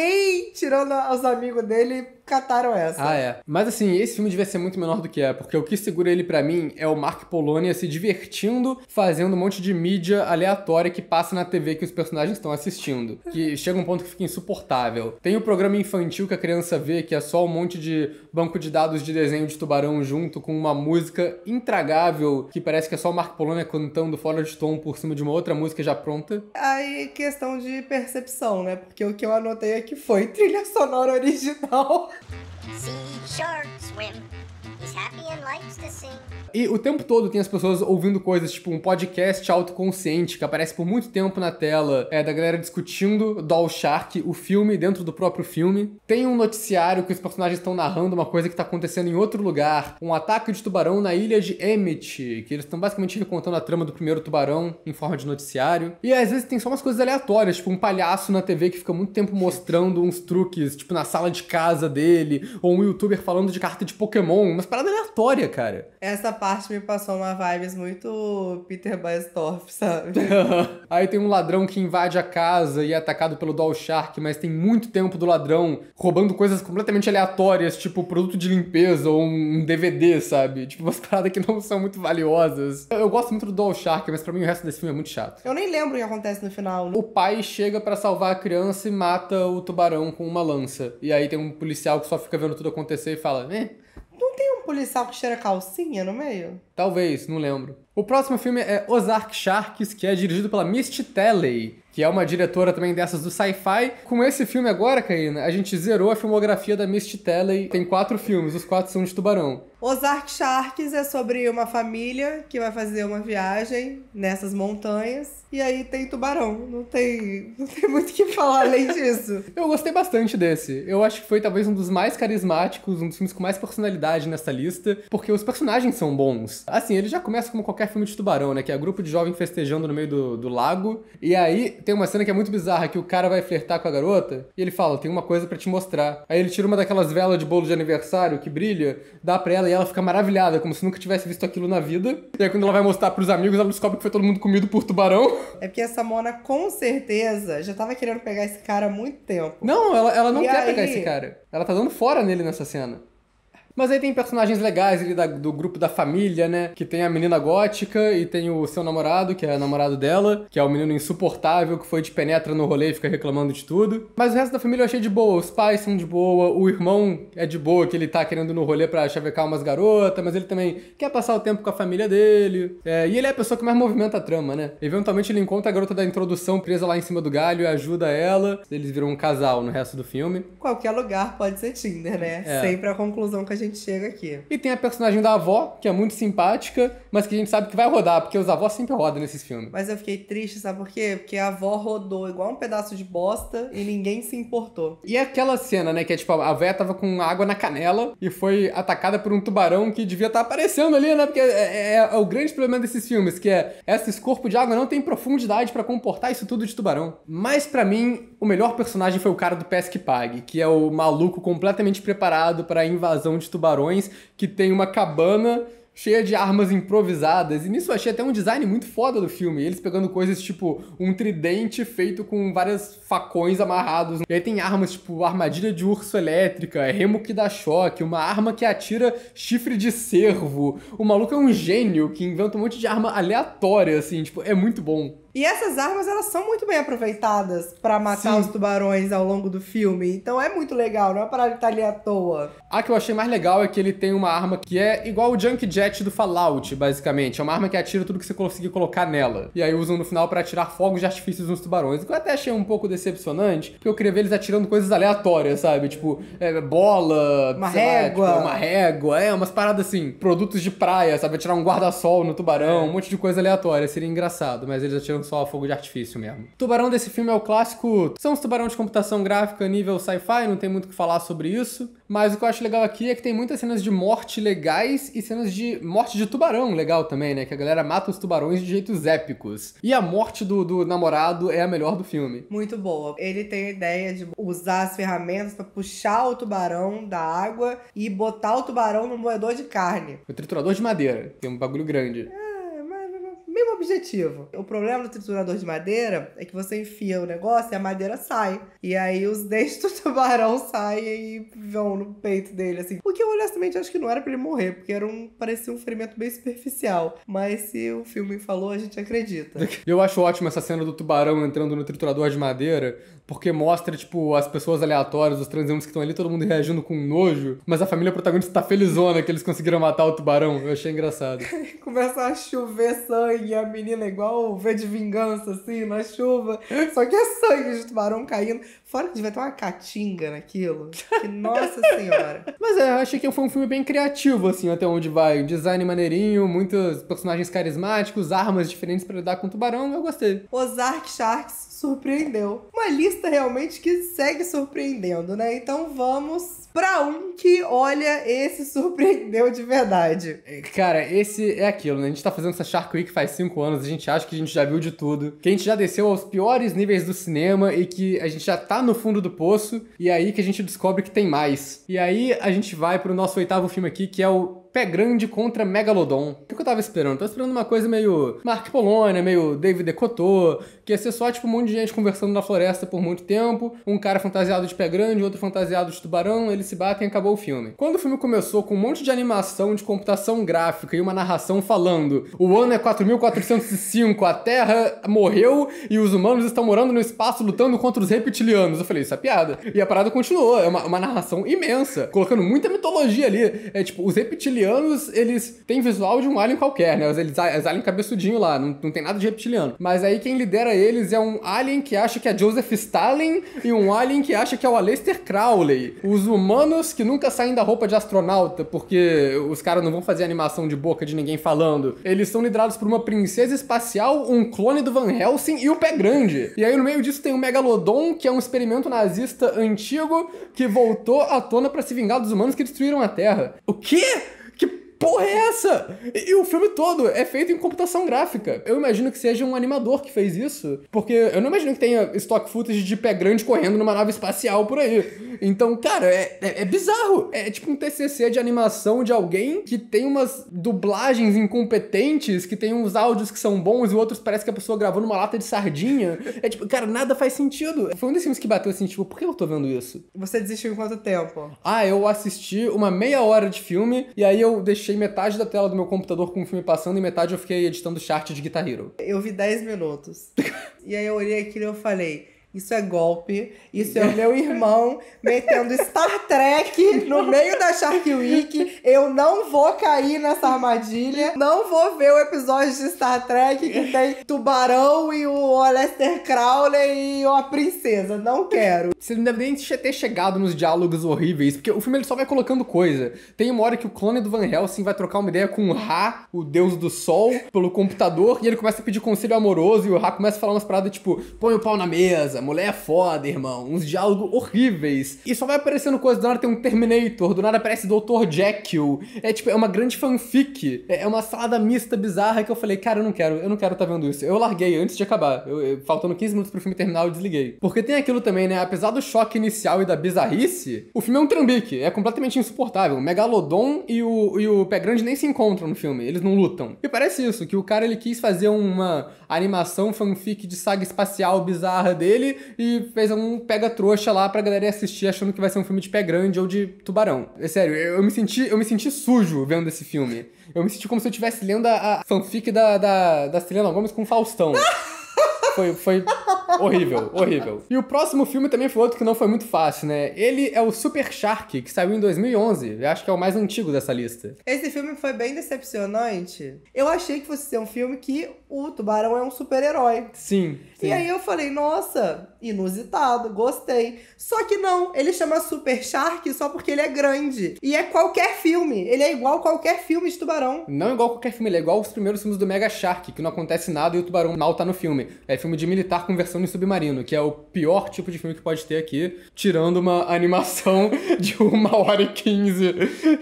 tirando os amigos dele, cataram essa. Ah, é. Mas assim, esse filme devia ser muito menor do que é, porque o que segura ele pra mim é o Mark Polonia se divertindo, fazendo um monte de mídia aleatória que passa na TV que os personagens estão assistindo. Que chega um ponto que fica insuportável. Tem o programa infantil que a criança vê, que é só um monte de banco de dados de desenho de tubarão junto com uma música intragável, que parece que é só o Mark Polonia cantando fora de tom por cima de uma outra música já pronta. Aí, questão de percepção, né? Porque o que eu anotei aqui foi trilha sonora original. Sea sharks swim. E o tempo todo tem as pessoas ouvindo coisas, tipo um podcast autoconsciente que aparece por muito tempo na tela, é da galera discutindo Doll Shark, o filme, dentro do próprio filme. Tem um noticiário que os personagens estão narrando uma coisa que tá acontecendo em outro lugar, um ataque de tubarão na ilha de Emmett, que eles estão basicamente recontando a trama do primeiro tubarão em forma de noticiário. E às vezes tem só umas coisas aleatórias, tipo um palhaço na TV que fica muito tempo mostrando uns truques, tipo na sala de casa dele, ou um youtuber falando de carta de Pokémon, umas paradas aleatórias, cara. Essa parte me passou uma vibes muito Peter Baestorff, sabe? Aí tem um ladrão que invade a casa e é atacado pelo Doll Shark, mas tem muito tempo do ladrão roubando coisas completamente aleatórias, tipo produto de limpeza ou um DVD, sabe? Tipo umas paradas que não são muito valiosas. Eu, eu gosto muito do Doll Shark, mas pra mim o resto desse filme é muito chato. Eu nem lembro o que acontece no final. O pai chega pra salvar a criança e mata o tubarão com uma lança. E aí tem um policial que só fica vendo tudo acontecer e fala, eh, Não tem um policial que cheira calcinha no meio? Talvez, não lembro. O próximo filme é Ozark Sharks, que é dirigido pela Misty Talley, que é uma diretora também dessas do sci-fi. Com esse filme agora, Caína, a gente zerou a filmografia da Misty Talley. Tem quatro filmes, os quatro são de tubarão. Ozark Sharks é sobre uma família que vai fazer uma viagem nessas montanhas e aí tem tubarão. Não tem, não tem muito o que falar além disso. Eu gostei bastante desse. Eu acho que foi talvez um dos mais carismáticos, um dos filmes com mais personalidade nessa lista, porque os personagens são bons. Assim, ele já começa como qualquer filme de tubarão, né? Que é grupo de jovens festejando no meio do, do lago. E aí tem uma cena que é muito bizarra, que o cara vai flertar com a garota e ele fala, tem uma coisa pra te mostrar. Aí ele tira uma daquelas velas de bolo de aniversário que brilha, dá pra ela e ela fica maravilhada, como se nunca tivesse visto aquilo na vida. E aí quando ela vai mostrar pros amigos, ela descobre que foi todo mundo comido por tubarão. É porque essa Mona com certeza já tava querendo pegar esse cara há muito tempo. Não, ela, ela não E quer aí? pegar esse cara. Ela tá dando fora nele nessa cena. Mas aí tem personagens legais ali da- do grupo da família, né? Que tem a menina gótica e tem o seu namorado, que é namorado dela, que é o menino insuportável que foi de penetra no rolê e fica reclamando de tudo. Mas o resto da família eu achei de boa. Os pais são de boa, o irmão é de boa, que ele tá querendo ir no rolê pra chavecar umas garotas, mas ele também quer passar o tempo com a família dele. É, e ele é a pessoa que mais movimenta a trama, né? Eventualmente ele encontra a garota da introdução presa lá em cima do galho e ajuda ela. Eles viram um casal no resto do filme. Qualquer lugar pode ser Tinder, né? É. Sempre a conclusão que a gente chega aqui. E tem a personagem da avó, que é muito simpática, mas que a gente sabe que vai rodar, porque os avós sempre rodam nesses filmes. Mas eu fiquei triste, sabe por quê? Porque a avó rodou igual um pedaço de bosta e ninguém se importou. E aquela cena, né, que é tipo, a véia tava com água na canela e foi atacada por um tubarão que devia estar aparecendo ali, né? Porque é, é- é o grande problema desses filmes, que é esse corpo de água não tem profundidade pra comportar isso tudo de tubarão. Mas pra mim, o melhor personagem foi o cara do Pesque Pague, que é o maluco completamente preparado para a invasão de tubarões, que tem uma cabana cheia de armas improvisadas. E nisso eu achei até um design muito foda do filme. Eles pegando coisas tipo um tridente feito com várias facões amarrados. E aí tem armas tipo armadilha de urso elétrica, remo que dá choque, uma arma que atira chifre de cervo. O maluco é um gênio que inventa um monte de arma aleatória, assim, tipo, é muito bom. E essas armas, elas são muito bem aproveitadas pra matar Sim. os tubarões ao longo do filme. Então é muito legal, não é uma parada que tá ali à toa. A que eu achei mais legal é que ele tem uma arma que é igual o Junk Jet do Fallout, basicamente. É uma arma que atira tudo que você conseguir colocar nela. E aí usam no final pra atirar fogos de artifícios nos tubarões. O que eu até achei um pouco decepcionante, porque eu queria ver eles atirando coisas aleatórias, sabe? Tipo, é, bola, Uma sei lá, régua. tipo, uma régua, é, umas paradas assim, produtos de praia, sabe? Atirar um guarda-sol no tubarão, um monte de coisa aleatória. Seria engraçado, mas eles atiram só fogo de artifício mesmo. O tubarão desse filme é o clássico. São os tubarão de computação gráfica nível sci-fi, não tem muito o que falar sobre isso. Mas o que eu acho legal aqui é que tem muitas cenas de morte legais e cenas de morte de tubarão legal também, né? Que a galera mata os tubarões de jeitos épicos. E a morte do, do namorado é a melhor do filme. Muito boa. Ele tem a ideia de usar as ferramentas pra puxar o tubarão da água e botar o tubarão no moedor de carne. O triturador de madeira, que é um bagulho grande. É, Mesmo objetivo. O problema do triturador de madeira é que você enfia o negócio e a madeira sai. E aí os dentes do tubarão saem e vão no peito dele, assim. O que eu honestamente acho que não era pra ele morrer, porque era um, parecia um ferimento bem superficial. Mas se o filme falou, a gente acredita. Eu acho ótimo essa cena do tubarão entrando no triturador de madeira, porque mostra, tipo, as pessoas aleatórias, os transeuntes que estão ali, todo mundo reagindo com nojo, mas a família protagonista tá felizona que eles conseguiram matar o tubarão. Eu achei engraçado. Começa a chover sangue, a menina igual o V de vingança, assim, na chuva. Só que é sangue de tubarão caindo. Fora que devia ter uma caatinga naquilo. Que, nossa senhora. Mas é, eu achei que foi um filme bem criativo, assim, até onde vai. Design maneirinho, muitos personagens carismáticos, armas diferentes pra lidar com o tubarão, eu gostei. Ozark Sharks surpreendeu. Uma lista realmente que segue surpreendendo, né? Então vamos pra um que, olha, esse surpreendeu de verdade. Cara, esse é aquilo, né? A gente tá fazendo essa Shark Week faz cinco anos, a gente acha que a gente já viu de tudo, que a gente já desceu aos piores níveis do cinema e que a gente já tá no fundo do poço, e é aí que a gente descobre que tem mais. E aí a gente vai pro nosso oitavo filme aqui, que é o Pé Grande contra Megalodon. O que eu tava esperando? Eu tava esperando uma coisa meio Mark Polônia, meio David Decotô, que ia ser só tipo um monte de gente conversando na floresta por muito tempo, um cara fantasiado de pé grande, outro fantasiado de tubarão, eles se batem e acabou o filme. Quando o filme começou com um monte de animação de computação gráfica e uma narração falando o ano é 4405, a Terra morreu e os humanos estão morando no espaço lutando contra os reptilianos, eu falei, isso é piada. E a parada continuou, é uma, uma narração imensa, colocando muita mitologia ali. É tipo, os reptilianos, eles têm visual de um alien qualquer, né? Eles, os alien cabeçudinho lá, não, não tem nada de reptiliano. Mas aí quem lidera eles é um alien que acha que é Joseph Stalin e um alien que acha que é o Aleister Crowley. Os humanos que nunca saem da roupa de astronauta, porque os caras não vão fazer animação de boca de ninguém falando. Eles são liderados por uma princesa espacial, um clone do Van Helsing e o Pé Grande. E aí no meio disso tem o Megalodon, que é um experimento nazista antigo que voltou à tona pra se vingar dos humanos que destruíram a Terra. O quê? Porra é essa? E, e o filme todo é feito em computação gráfica. Eu imagino que seja um animador que fez isso, porque eu não imagino que tenha stock footage de pé grande correndo numa nave espacial por aí. Então, cara, é, é, é bizarro. É tipo um TCC de animação de alguém que tem umas dublagens incompetentes, que tem uns áudios que são bons e outros parece que a pessoa gravou numa lata de sardinha. É tipo, cara, nada faz sentido. Foi um desses filmes que bateu assim, tipo, por que eu tô vendo isso? Você desistiu em quanto tempo? Ah, eu assisti uma meia hora de filme e aí eu deixei metade da tela do meu computador com o filme passando e metade eu fiquei editando chart de Guitar Hero. Eu vi 10 minutos. e aí eu olhei aquilo e eu falei. Isso é golpe. Isso é o meu irmão metendo Star Trek no meio da Shark Week. Eu não vou cair nessa armadilha. Não vou ver o episódio de Star Trek que tem tubarão e o Aleister Crowley e a princesa. Não quero. Você não deve nem ter chegado nos diálogos horríveis, porque o filme ele só vai colocando coisa. Tem uma hora que o clone do Van Helsing vai trocar uma ideia com o Ra, o deus do sol, pelo computador, e ele começa a pedir conselho amoroso, e o Ra começa a falar umas paradas tipo, põe o pau na mesa, mulher é foda, irmão. Uns diálogos horríveis. E só vai aparecendo coisa, do nada tem um Terminator, do nada aparece Dr. Jekyll. É tipo, é uma grande fanfic. É é uma salada mista bizarra que eu falei, cara, eu não quero, eu não quero tá vendo isso. Eu larguei antes de acabar. Eu- eu- faltando 15 minutos pro filme terminar, eu desliguei. Porque tem aquilo também, né? Apesar do choque inicial e da bizarrice, o filme é um trambique. É completamente insuportável. O Megalodon e o, e o Pé Grande nem se encontram no filme. Eles não lutam. E parece isso, que o cara ele quis fazer uma animação fanfic de saga espacial bizarra dele e fez um pega-trouxa lá pra galera ir assistir achando que vai ser um filme de pé grande ou de tubarão. É sério, eu, me senti, eu me senti sujo vendo esse filme. Eu me senti como se eu estivesse lendo a, a fanfic da, da, da Selena Gomes com Faustão. Foi, foi horrível, horrível. E o próximo filme também foi outro que não foi muito fácil, né? Ele é o Super Shark, que saiu em 2011. Eu acho que é o mais antigo dessa lista. Esse filme foi bem decepcionante. Eu achei que fosse ser um filme que o tubarão é um super-herói. Sim. sim. E aí eu falei, nossa, inusitado, gostei. Só que não, ele chama Super Shark só porque ele é grande. E é qualquer filme. Ele é igual qualquer filme de tubarão. Não igual qualquer filme, ele é igual os primeiros filmes do Mega Shark, que não acontece nada e o tubarão mal tá no filme. É filme de militar conversando em submarino, que é o pior tipo de filme que pode ter aqui, tirando uma animação de uma hora e quinze.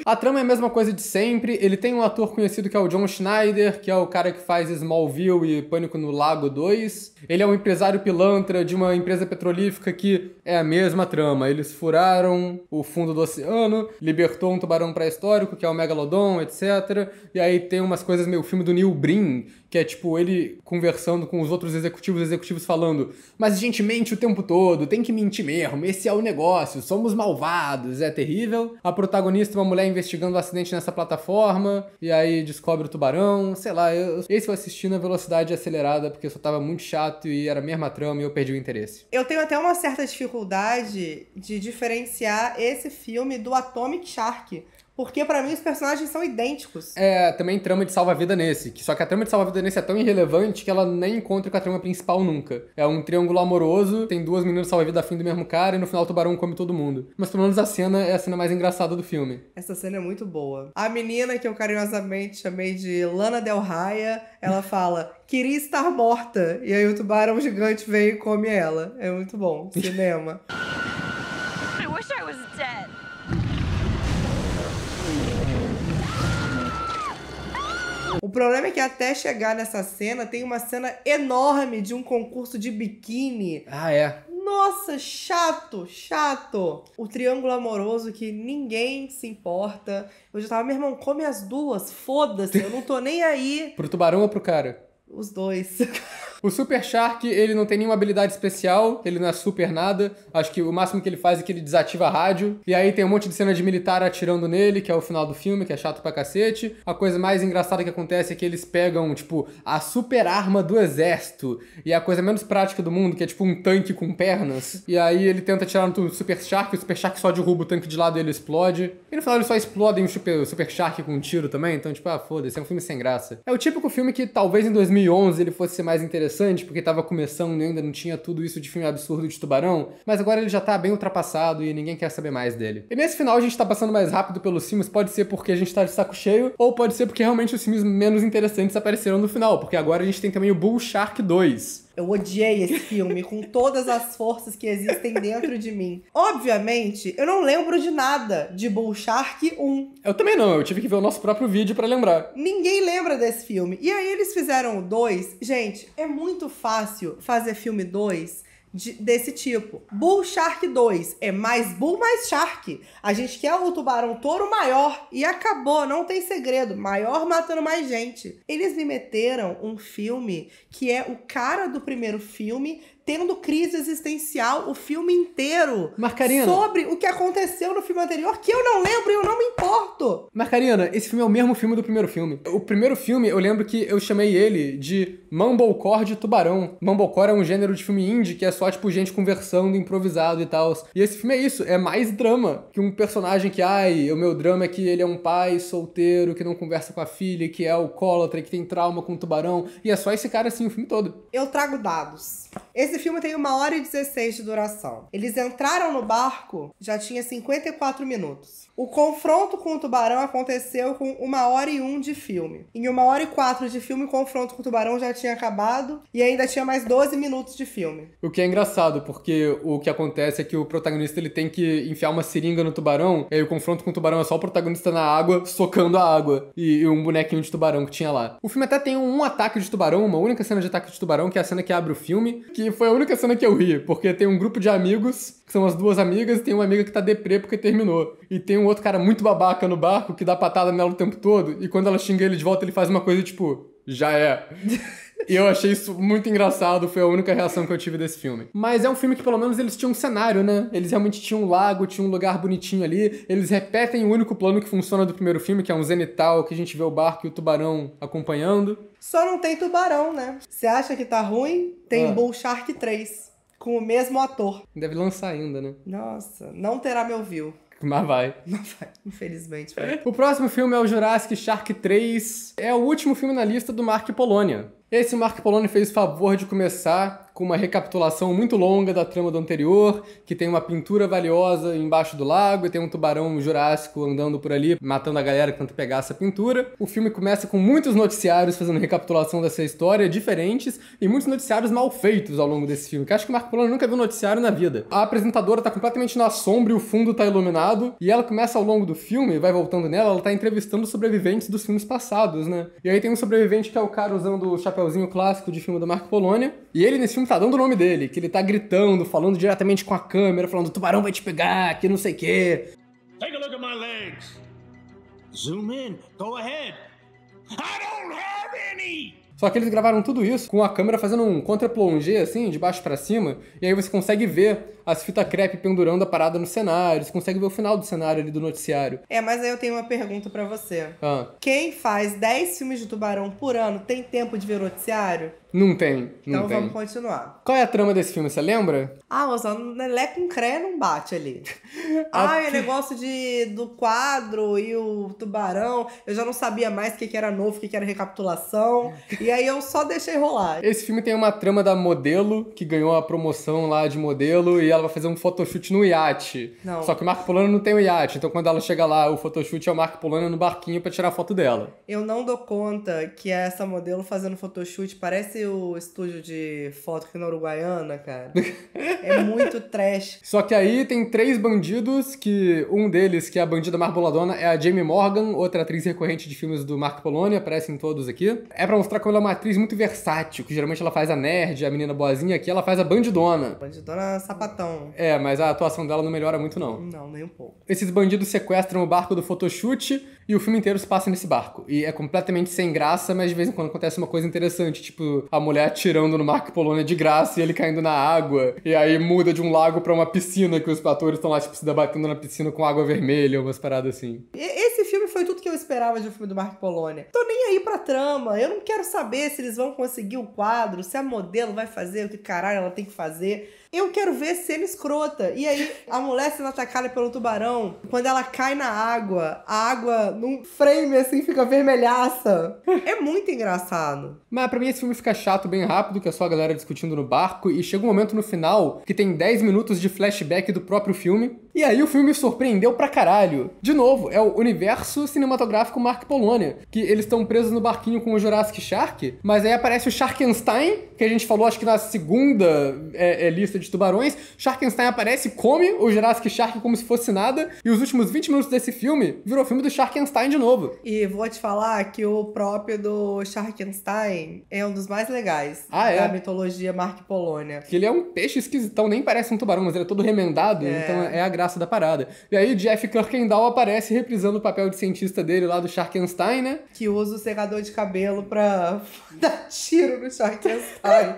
A trama é a mesma coisa de sempre. Ele tem um ator conhecido que é o John Schneider, que é o cara que faz Smallville e Pânico no Lago 2. Ele é um empresário pilantra de uma empresa petrolífica que é a mesma trama. Eles furaram o fundo do oceano, libertou um tubarão pré-histórico, que é o Megalodon, etc. E aí tem umas coisas meio filme do Neil Breen, que é tipo ele conversando com os outros executivos, executivos falando: Mas a gente mente o tempo todo, tem que mentir mesmo, esse é o negócio, somos malvados, é terrível. A protagonista é uma mulher investigando o um acidente nessa plataforma, e aí descobre o tubarão, sei lá. Eu, esse eu assisti na velocidade acelerada porque só tava muito chato e era a mesma trama e eu perdi o interesse. Eu tenho até uma certa dificuldade de diferenciar esse filme do Atomic Shark. Porque para mim os personagens são idênticos. É, também trama de salva-vida nesse. Que só que a trama de salva-vida nesse é tão irrelevante que ela nem encontra com a trama principal nunca. É um triângulo amoroso, tem duas meninas salva-vida afim do mesmo cara e no final o tubarão come todo mundo. Mas pelo menos a cena é a cena mais engraçada do filme. Essa cena é muito boa. A menina que eu carinhosamente chamei de Lana Del Raya, ela fala: queria estar morta. E aí o tubarão gigante vem e come ela. É muito bom. Cinema. I wish I was dead. Problema é que até chegar nessa cena, tem uma cena enorme de um concurso de biquíni. Ah, é. Nossa, chato, chato. O triângulo amoroso que ninguém se importa. Eu já tava, meu irmão, come as duas, foda-se, eu não tô nem aí. Pro tubarão ou pro cara? Os dois. O Super Shark, ele não tem nenhuma habilidade especial, ele não é super nada. Acho que o máximo que ele faz é que ele desativa a rádio. E aí tem um monte de cena de militar atirando nele, que é o final do filme, que é chato pra cacete. A coisa mais engraçada que acontece é que eles pegam, tipo, a super arma do exército. E a coisa menos prática do mundo, que é tipo um tanque com pernas. E aí ele tenta atirar no Super Shark, o Super Shark só derruba o tanque de lado e ele explode. E no final eles só explodem o Super, Super Shark com um tiro também. Então, tipo, ah, foda-se, é um filme sem graça. É o típico filme que talvez em 2011 ele fosse ser mais interessante interessante, porque tava começando e ainda não tinha tudo isso de filme absurdo de tubarão, mas agora ele já tá bem ultrapassado e ninguém quer saber mais dele. E nesse final a gente tá passando mais rápido pelos filmes, pode ser porque a gente tá de saco cheio, ou pode ser porque realmente os filmes menos interessantes apareceram no final, porque agora a gente tem também o Bull Shark 2. Eu odiei esse filme com todas as forças que existem dentro de mim. Obviamente, eu não lembro de nada de Bull Shark 1. Eu também não, eu tive que ver o nosso próprio vídeo para lembrar. Ninguém lembra desse filme. E aí eles fizeram o 2. Gente, é muito fácil fazer filme 2 de, desse tipo. Bull Shark 2 é mais Bull mais Shark. A gente quer o tubarão touro maior e acabou, não tem segredo. Maior matando mais gente. Eles me meteram um filme que é o cara do primeiro filme tendo crise existencial o filme inteiro. Marcarina. Sobre o que aconteceu no filme anterior, que eu não lembro e eu não me importo. Marcarina, esse filme é o mesmo filme do primeiro filme. O primeiro filme, eu lembro que eu chamei ele de Mumblecore de Tubarão. Mumblecore é um gênero de filme indie que é só, tipo, gente conversando, improvisado e tal. E esse filme é isso, é mais drama que um personagem que, ai, o meu drama é que ele é um pai solteiro que não conversa com a filha, que é alcoólatra, que tem trauma com o tubarão. E é só esse cara assim o filme todo. Eu trago dados. Esse filme tem uma hora e 16 de duração. Eles entraram no barco, já tinha 54 minutos. O confronto com o tubarão aconteceu com uma hora e um de filme. Em uma hora e quatro de filme, o confronto com o tubarão já tinha acabado e ainda tinha mais 12 minutos de filme. O que é engraçado, porque o que acontece é que o protagonista ele tem que enfiar uma seringa no tubarão, e aí o confronto com o tubarão é só o protagonista na água, socando a água, e, e um bonequinho de tubarão que tinha lá. O filme até tem um ataque de tubarão, uma única cena de ataque de tubarão, que é a cena que abre o filme, que foi a única cena que eu ri, porque tem um grupo de amigos, que são as duas amigas, e tem uma amiga que tá deprê porque terminou. E tem um outro cara muito babaca no barco que dá patada nela o tempo todo, e quando ela xinga ele de volta, ele faz uma coisa tipo. já é. E eu achei isso muito engraçado, foi a única reação que eu tive desse filme. Mas é um filme que pelo menos eles tinham um cenário, né? Eles realmente tinham um lago, tinham um lugar bonitinho ali. Eles repetem o único plano que funciona do primeiro filme, que é um zenital, que a gente vê o barco e o tubarão acompanhando. Só não tem tubarão, né? Você acha que tá ruim? Tem Ah. Bull Shark 3. Com o mesmo ator. Deve lançar ainda, né? Nossa, não terá meu view. Mas vai. Não vai, infelizmente. Vai. O próximo filme é o Jurassic Shark 3. É o último filme na lista do Mark Polônia. Esse Mark Polônia fez o favor de começar com uma recapitulação muito longa da trama do anterior, que tem uma pintura valiosa embaixo do lago e tem um tubarão jurássico andando por ali, matando a galera que tenta pegar essa pintura. O filme começa com muitos noticiários fazendo recapitulação dessa história, diferentes, e muitos noticiários mal feitos ao longo desse filme, que acho que o Mark Polônia nunca viu noticiário na vida. A apresentadora tá completamente na sombra e o fundo tá iluminado, e ela começa ao longo do filme, vai voltando nela, ela tá entrevistando sobreviventes dos filmes passados, né? E aí tem um sobrevivente que é o cara usando o chapeuzinho clássico de filme do Mark Polônia, e ele nesse filme tá dando o nome dele, que ele tá gritando, falando diretamente com a câmera, falando: o tubarão vai te pegar, que não sei o quê. Take a look at my legs. Zoom in. Go ahead. I don't have any. Só que eles gravaram tudo isso com a câmera fazendo um contra-plongé, assim, de baixo pra cima, e aí você consegue ver as fitas crepe pendurando a parada no cenário, você consegue ver o final do cenário ali do noticiário. É, mas aí eu tenho uma pergunta pra você. Ah, Quem faz 10 filmes de tubarão por ano tem tempo de ver noticiário? não tem, não Então tem. vamos continuar. Qual é a trama desse filme, você lembra? Ah, mas o Lelé com cré não bate ali. ah, o negócio de, do quadro e o tubarão. Eu já não sabia mais o que, que era novo, o que, que era recapitulação. e aí eu só deixei rolar. Esse filme tem uma trama da modelo, que ganhou a promoção lá de modelo, e ela vai fazer um photoshoot no iate. Não. Só que o Marco Polônia não tem o iate, então quando ela chega lá, o photoshoot é o Marco Polônia no barquinho pra tirar foto dela. Eu não dou conta que é essa modelo fazendo photoshoot parece o estúdio de foto aqui na Uruguaiana, cara. é muito trash. Só que aí tem três bandidos, que um deles, que é a bandida mais boladona, é a Jamie Morgan, outra atriz recorrente de filmes do Mark Polônia, aparecem todos aqui. É pra mostrar como ela é uma atriz muito versátil, que geralmente ela faz a nerd, a menina boazinha, aqui ela faz a bandidona. Bandidona sapatão. É, mas a atuação dela não melhora muito não. Não, nem um pouco. Esses bandidos sequestram o barco do photoshoot e o filme inteiro se passa nesse barco. E é completamente sem graça, mas de vez em quando acontece uma coisa interessante, tipo a mulher atirando no Marco Polônia de graça e ele caindo na água. E aí muda de um lago pra uma piscina que os atores estão lá tipo se debatendo na piscina com água vermelha, umas paradas assim. Esse filme foi tudo que eu esperava de um filme do Marco Polônia. Tô nem aí pra trama. Eu não quero saber se eles vão conseguir o quadro, se a modelo vai fazer o que caralho ela tem que fazer. Eu quero ver cena escrota. E aí, a mulher sendo atacada pelo tubarão, quando ela cai na água, a água num frame assim fica vermelhaça. É muito engraçado. Mas pra mim esse filme fica chato bem rápido, que é só a galera discutindo no barco, e chega um momento no final que tem 10 minutos de flashback do próprio filme. E aí o filme me surpreendeu pra caralho. De novo, é o universo cinematográfico Mark Polônia, que eles estão presos no barquinho com o Jurassic Shark, mas aí aparece o Sharkenstein, que a gente falou acho que na segunda é, é, lista de tubarões. Sharkenstein aparece come o Jurassic Shark como se fosse nada, e os últimos 20 minutos desse filme virou filme do Sharkenstein de novo. E vou te falar que o próprio do Sharkenstein é um dos mais legais Ah, é? da mitologia Mark Polônia. Que ele é um peixe esquisitão, nem parece um tubarão, mas ele é todo remendado, É. então é a graça da parada. E aí Jeff Kirkendall aparece reprisando o papel de cientista dele lá do Sharkenstein, né? que usa o secador de cabelo pra dar tiro no Sharkenstein.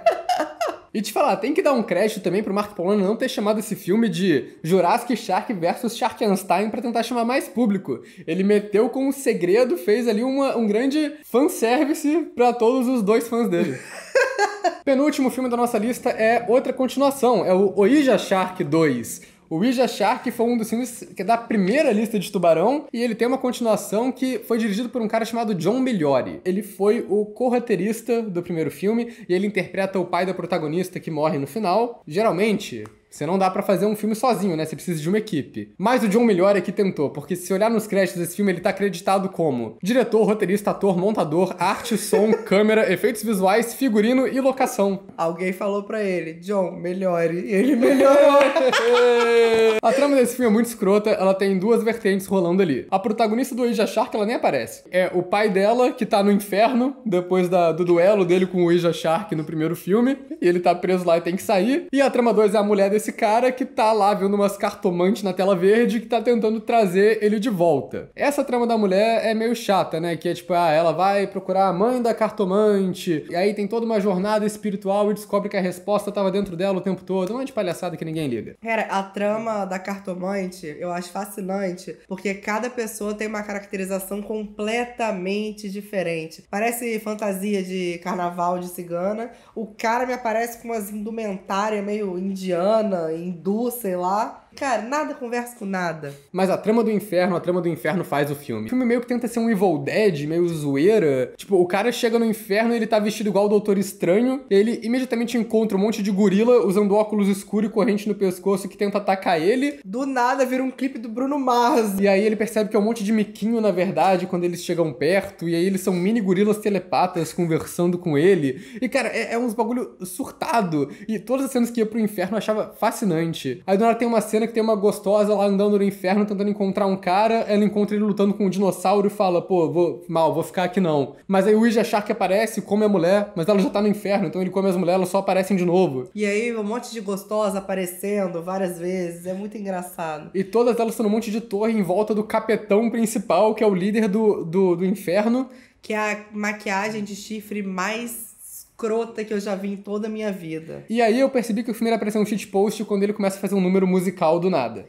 E te falar, tem que dar um crédito também pro Mark Polano não ter chamado esse filme de Jurassic Shark versus Sharkenstein pra tentar chamar mais público. Ele meteu como segredo, fez ali uma, um grande fanservice pra todos os dois fãs dele. Penúltimo filme da nossa lista é outra continuação, é o Ouija Shark 2. O Ouija Shark foi um dos filmes que é da primeira lista de Tubarão e ele tem uma continuação que foi dirigido por um cara chamado John Migliori. Ele foi o co-roteirista do primeiro filme e ele interpreta o pai da protagonista que morre no final. Geralmente, você não dá pra fazer um filme sozinho, né? Você precisa de uma equipe. Mas o John Migliori aqui tentou, porque se olhar nos créditos desse filme, ele tá acreditado como diretor, roteirista, ator, montador, arte, som, câmera, efeitos visuais, figurino e locação. Alguém falou pra ele, John, melhore. E ele melhorou. A trama desse filme é muito escrota, ela tem duas vertentes rolando ali. A protagonista do Ouija Shark, ela nem aparece. É o pai dela, que tá no inferno, depois da- do duelo dele com o Ouija Shark no primeiro filme, e ele tá preso lá e tem que sair. E a trama 2 é a mulher desse cara que tá lá vendo umas cartomantes na tela verde que tá tentando trazer ele de volta. Essa trama da mulher é meio chata, né? Que é tipo, ah, ela vai procurar a mãe da cartomante, e aí tem toda uma jornada espiritual e descobre que a resposta tava dentro dela o tempo todo. Uma de palhaçada que ninguém liga. Cara, a trama da cartomante eu acho fascinante, porque cada pessoa tem uma caracterização completamente diferente. Parece fantasia de carnaval de cigana. O cara me aparece com umas indumentárias meio indiana, hindu, sei lá. Cara, nada conversa com nada. Mas a trama do inferno, a trama do inferno faz o filme. O filme meio que tenta ser um Evil Dead, meio zoeira. Tipo, o cara chega no inferno e ele tá vestido igual o Doutor Estranho. E ele imediatamente encontra um monte de gorila usando óculos escuros e corrente no pescoço que tenta atacar ele. Do nada vira um clipe do Bruno Mars. E aí ele percebe que é um monte de miquinho, na verdade, quando eles chegam perto. E aí eles são mini gorilas telepatas conversando com ele. E, cara, é, é uns bagulho surtado. E todas as cenas que ia pro inferno eu achava fascinante. Aí do nada tem uma cena que tem uma gostosa lá andando no inferno tentando encontrar um cara. Ela encontra ele lutando com um dinossauro e fala: pô, vou mal, vou ficar aqui não. Mas aí o Ouija Shark aparece, come a mulher, mas ela já tá no inferno, então ele come as mulheres, elas só aparecem de novo. E aí um monte de gostosa aparecendo várias vezes. É muito engraçado. E todas elas estão num monte de torre em volta do capetão principal, que é o líder do, do, do inferno. Que é a maquiagem de chifre mais escrota que eu já vi em toda a minha vida. E aí eu percebi que o filme era pra ser um shitpost quando ele começa a fazer um número musical do nada.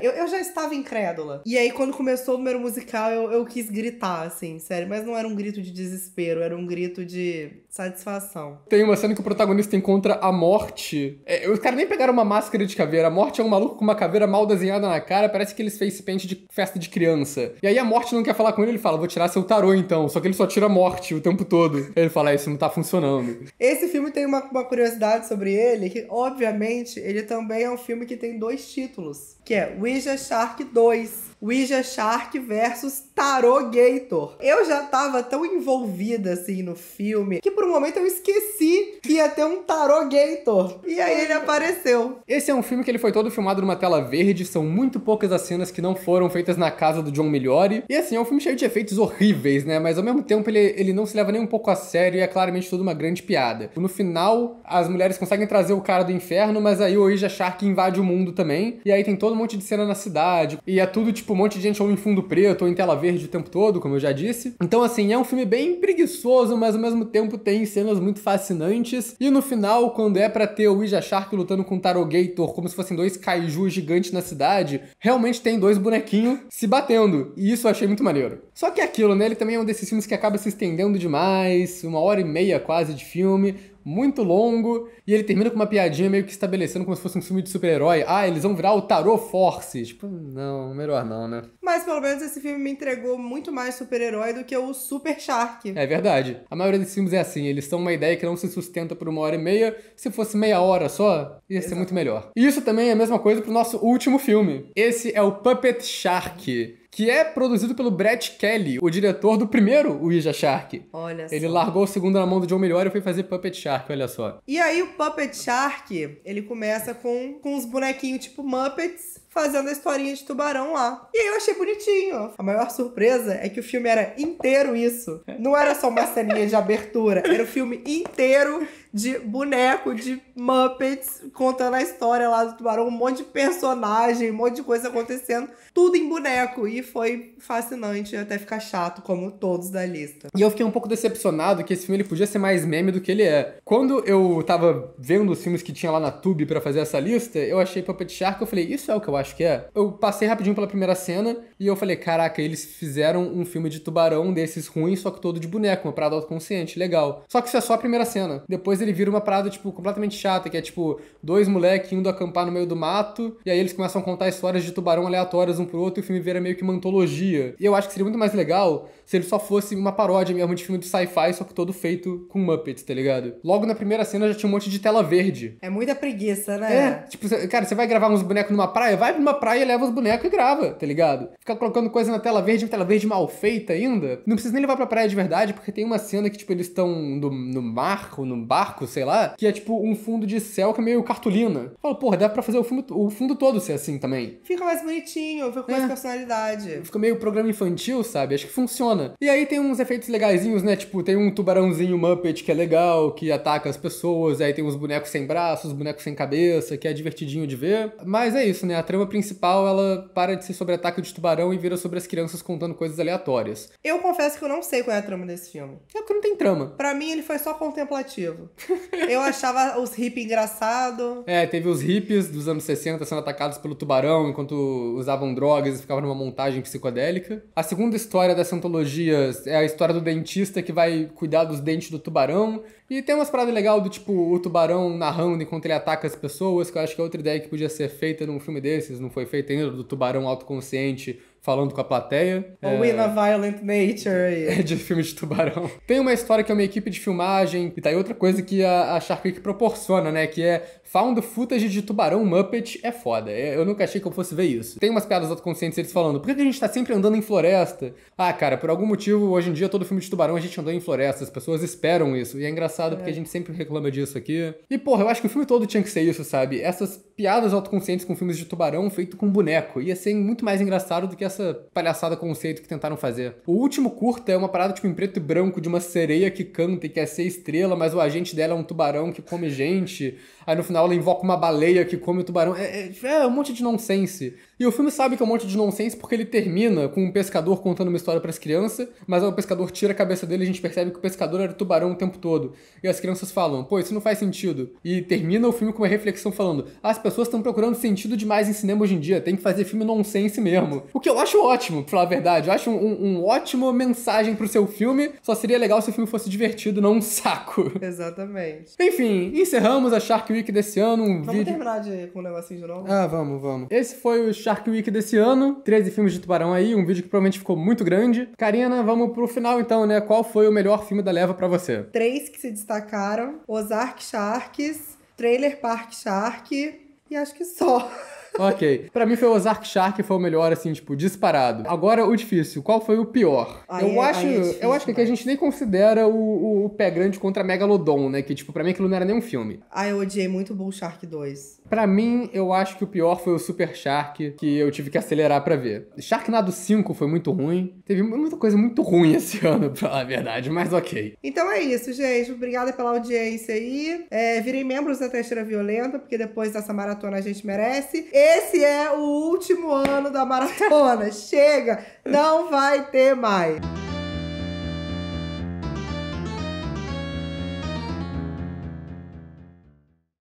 Eu, eu já estava incrédula. E aí, quando começou o número musical, eu, eu quis gritar, assim, sério. Mas não era um grito de desespero, era um grito de satisfação. Tem uma cena que o protagonista encontra a morte. É, os caras nem pegaram uma máscara de caveira. A morte é um maluco com uma caveira mal desenhada na cara. Parece que eles fez paint de festa de criança. E aí a morte não quer falar com ele. Ele fala: Vou tirar seu tarô então. Só que ele só tira a morte o tempo todo. Ele fala: "Ah, Isso não tá funcionando. Esse filme tem uma, uma curiosidade sobre ele, que obviamente ele também é um filme que tem dois títulos, que é Ouija Shark 2. Ouija Shark versus Tarogator. Eu já tava tão envolvida assim no filme que por um momento eu esqueci que ia ter um Tarogator. E aí ele apareceu. Esse é um filme que ele foi todo filmado numa tela verde. São muito poucas as cenas que não foram feitas na casa do John Migliori. E assim, é um filme cheio de efeitos horríveis, né? Mas ao mesmo tempo ele, ele não se leva nem um pouco a sério e é claramente tudo uma grande piada. No final, as mulheres conseguem trazer o cara do inferno, mas aí o Ouija Shark invade o mundo também. E aí tem todo um monte de cena na cidade. E é tudo tipo um monte de gente ou em fundo preto ou em tela verde o tempo todo, como eu já disse. Então, assim, é um filme bem preguiçoso, mas ao mesmo tempo tem cenas muito fascinantes. E no final, quando é pra ter o Ouija Shark lutando com o Tarogator, como se fossem dois kaiju gigantes na cidade, realmente tem dois bonequinhos se batendo. E isso eu achei muito maneiro. Só que é aquilo, né? Ele também é um desses filmes que acaba se estendendo demais, uma hora e meia quase de filme muito longo, e ele termina com uma piadinha meio que estabelecendo como se fosse um filme de super-herói. Ah, eles vão virar o Tarot Force. Tipo, não, melhor não, né? Mas pelo menos esse filme me entregou muito mais super-herói do que o Super Shark. É verdade. A maioria desses filmes é assim, eles são uma ideia que não se sustenta por uma hora e meia. Se fosse meia hora só, ia ser muito melhor. E isso também é a mesma coisa pro nosso último filme. Esse é o Puppet Shark. Que é produzido pelo Brett Kelly, o diretor do primeiro Ouija Shark. Olha Ele só. largou o segundo na mão do John Melhor e foi fazer Puppet Shark, olha só. E aí o Puppet Shark, ele começa com, com uns bonequinhos tipo Muppets, fazendo a historinha de tubarão lá. E aí eu achei bonitinho. A maior surpresa é que o filme era inteiro isso. Não era só uma ceninha de abertura, era o filme inteiro de boneco, de Muppets, contando a história lá do tubarão, um monte de personagem, um monte de coisa acontecendo, tudo em boneco. E foi fascinante até ficar chato, como todos da lista. E eu fiquei um pouco decepcionado que esse filme ele podia ser mais meme do que ele é. Quando eu tava vendo os filmes que tinha lá na Tube pra fazer essa lista, eu achei Puppet Shark, eu falei, isso é o que eu acho que é? Eu passei rapidinho pela primeira cena e eu falei, caraca, eles fizeram um filme de tubarão desses ruins, só que todo de boneco, uma parada autoconsciente, legal. Só que isso é só a primeira cena. Depois ele vira uma parada, tipo, completamente chata, que é tipo, dois moleques indo acampar no meio do mato, e aí eles começam a contar histórias de tubarão aleatórias um pro outro, e o filme vira meio que uma antologia. E eu acho que seria muito mais legal se ele só fosse uma paródia mesmo de filme de sci-fi, só que todo feito com Muppets, tá ligado? Logo na primeira cena já tinha um monte de tela verde. É muita preguiça, né? É, tipo, cara, você vai gravar uns bonecos numa praia, vai uma praia, leva os bonecos e grava, tá ligado? Ficar colocando coisa na tela verde, tela verde mal feita ainda. Não precisa nem levar pra praia de verdade, porque tem uma cena que, tipo, eles estão no, no mar, ou no barco, sei lá, que é tipo um fundo de céu que é meio cartolina. Fala, porra, dá pra fazer o fundo, o fundo todo ser assim também. Fica mais bonitinho, fica com mais É. personalidade. Fica meio programa infantil, sabe? Acho que funciona. E aí tem uns efeitos legaisinhos, né? Tipo, tem um tubarãozinho Muppet que é legal, que ataca as pessoas. Aí tem uns bonecos sem braços, bonecos sem cabeça, que é divertidinho de ver. Mas é isso, né? A trama principal, ela para de ser sobre ataque de tubarão e vira sobre as crianças contando coisas aleatórias. Eu confesso que eu não sei qual é a trama desse filme. É porque não tem trama. Pra mim, ele foi só contemplativo. eu achava os hippies engraçado. É, teve os hippies dos anos 60 sendo atacados pelo tubarão enquanto usavam drogas e ficavam numa montagem psicodélica. A segunda história dessa antologia é a história do dentista que vai cuidar dos dentes do tubarão. E tem umas paradas legais do tipo o tubarão narrando enquanto ele ataca as pessoas, que eu acho que é outra ideia que podia ser feita num filme desses, não foi feita ainda, do tubarão autoconsciente falando com a plateia. O In a Violent Nature aí. É de filme de tubarão. Tem uma história que é uma equipe de filmagem, e tá aí outra coisa que a, a Shark Week proporciona, né? Que é found footage de tubarão Muppet é foda. É, Eu nunca achei que eu fosse ver isso. Tem umas piadas autoconscientes eles falando, por que a gente tá sempre andando em floresta? Ah, cara, por algum motivo, hoje em dia, todo filme de tubarão a gente andou em floresta. As pessoas esperam isso. E é engraçado porque a gente sempre reclama disso aqui. E, porra, eu acho que o filme todo tinha que ser isso, sabe? Essas piadas autoconscientes com filmes de tubarão feito com boneco. Ia ser muito mais engraçado do que essa palhaçada conceito que tentaram fazer. O último curta é uma parada tipo em preto e branco de uma sereia que canta e quer ser estrela, mas o agente dela é um tubarão que come gente. Aí no final ela invoca uma baleia que come o tubarão. É, é- é um monte de nonsense. E o filme sabe que é um monte de nonsense porque ele termina com um pescador contando uma história pras crianças, mas aí o pescador tira a cabeça dele e a gente percebe que o pescador era tubarão o tempo todo. E as crianças falam, pô, isso não faz sentido. E termina o filme com uma reflexão falando, "Ah, as pessoas estão procurando sentido demais em cinema hoje em dia, tem que fazer filme nonsense mesmo. O que eu acho ótimo, pra falar a verdade. Eu acho um, um, um ótimo mensagem pro seu filme, só seria legal se o filme fosse divertido, não um saco. Exatamente. Enfim, encerramos a Shark Week desse ano, um Vamos vídeo... terminar de, com um negocinho de novo? Ah, vamos, vamos. Esse foi o Shark Week desse ano. 13 filmes de tubarão aí, um vídeo que provavelmente ficou muito grande. Karina, vamos pro final então, né? Qual foi o melhor filme da leva pra você? Três que se destacaram: Ozark Sharks, Trailer Park Shark e acho que só. ok. Pra mim foi o Ozark Shark, foi o melhor, assim, tipo, disparado. Agora, o difícil. Qual foi o pior? Aí eu é- acho, é difícil eu acho que aqui a gente nem considera o, o, o pé grande contra Megalodon, né? Que, tipo, pra mim aquilo não era nem um filme. Ah, eu odiei muito Bull Shark 2. Pra mim, eu acho que o pior foi o Super Shark, que eu tive que acelerar pra ver. Sharknado 5 foi muito ruim. Teve muita coisa muito ruim esse ano, pra falar a verdade, mas ok. Então é isso, gente. Obrigada pela audiência aí. É, virem membros da Testeira Violenta, porque depois dessa maratona a gente merece. Esse é o último ano da maratona. Chega! Não vai ter mais.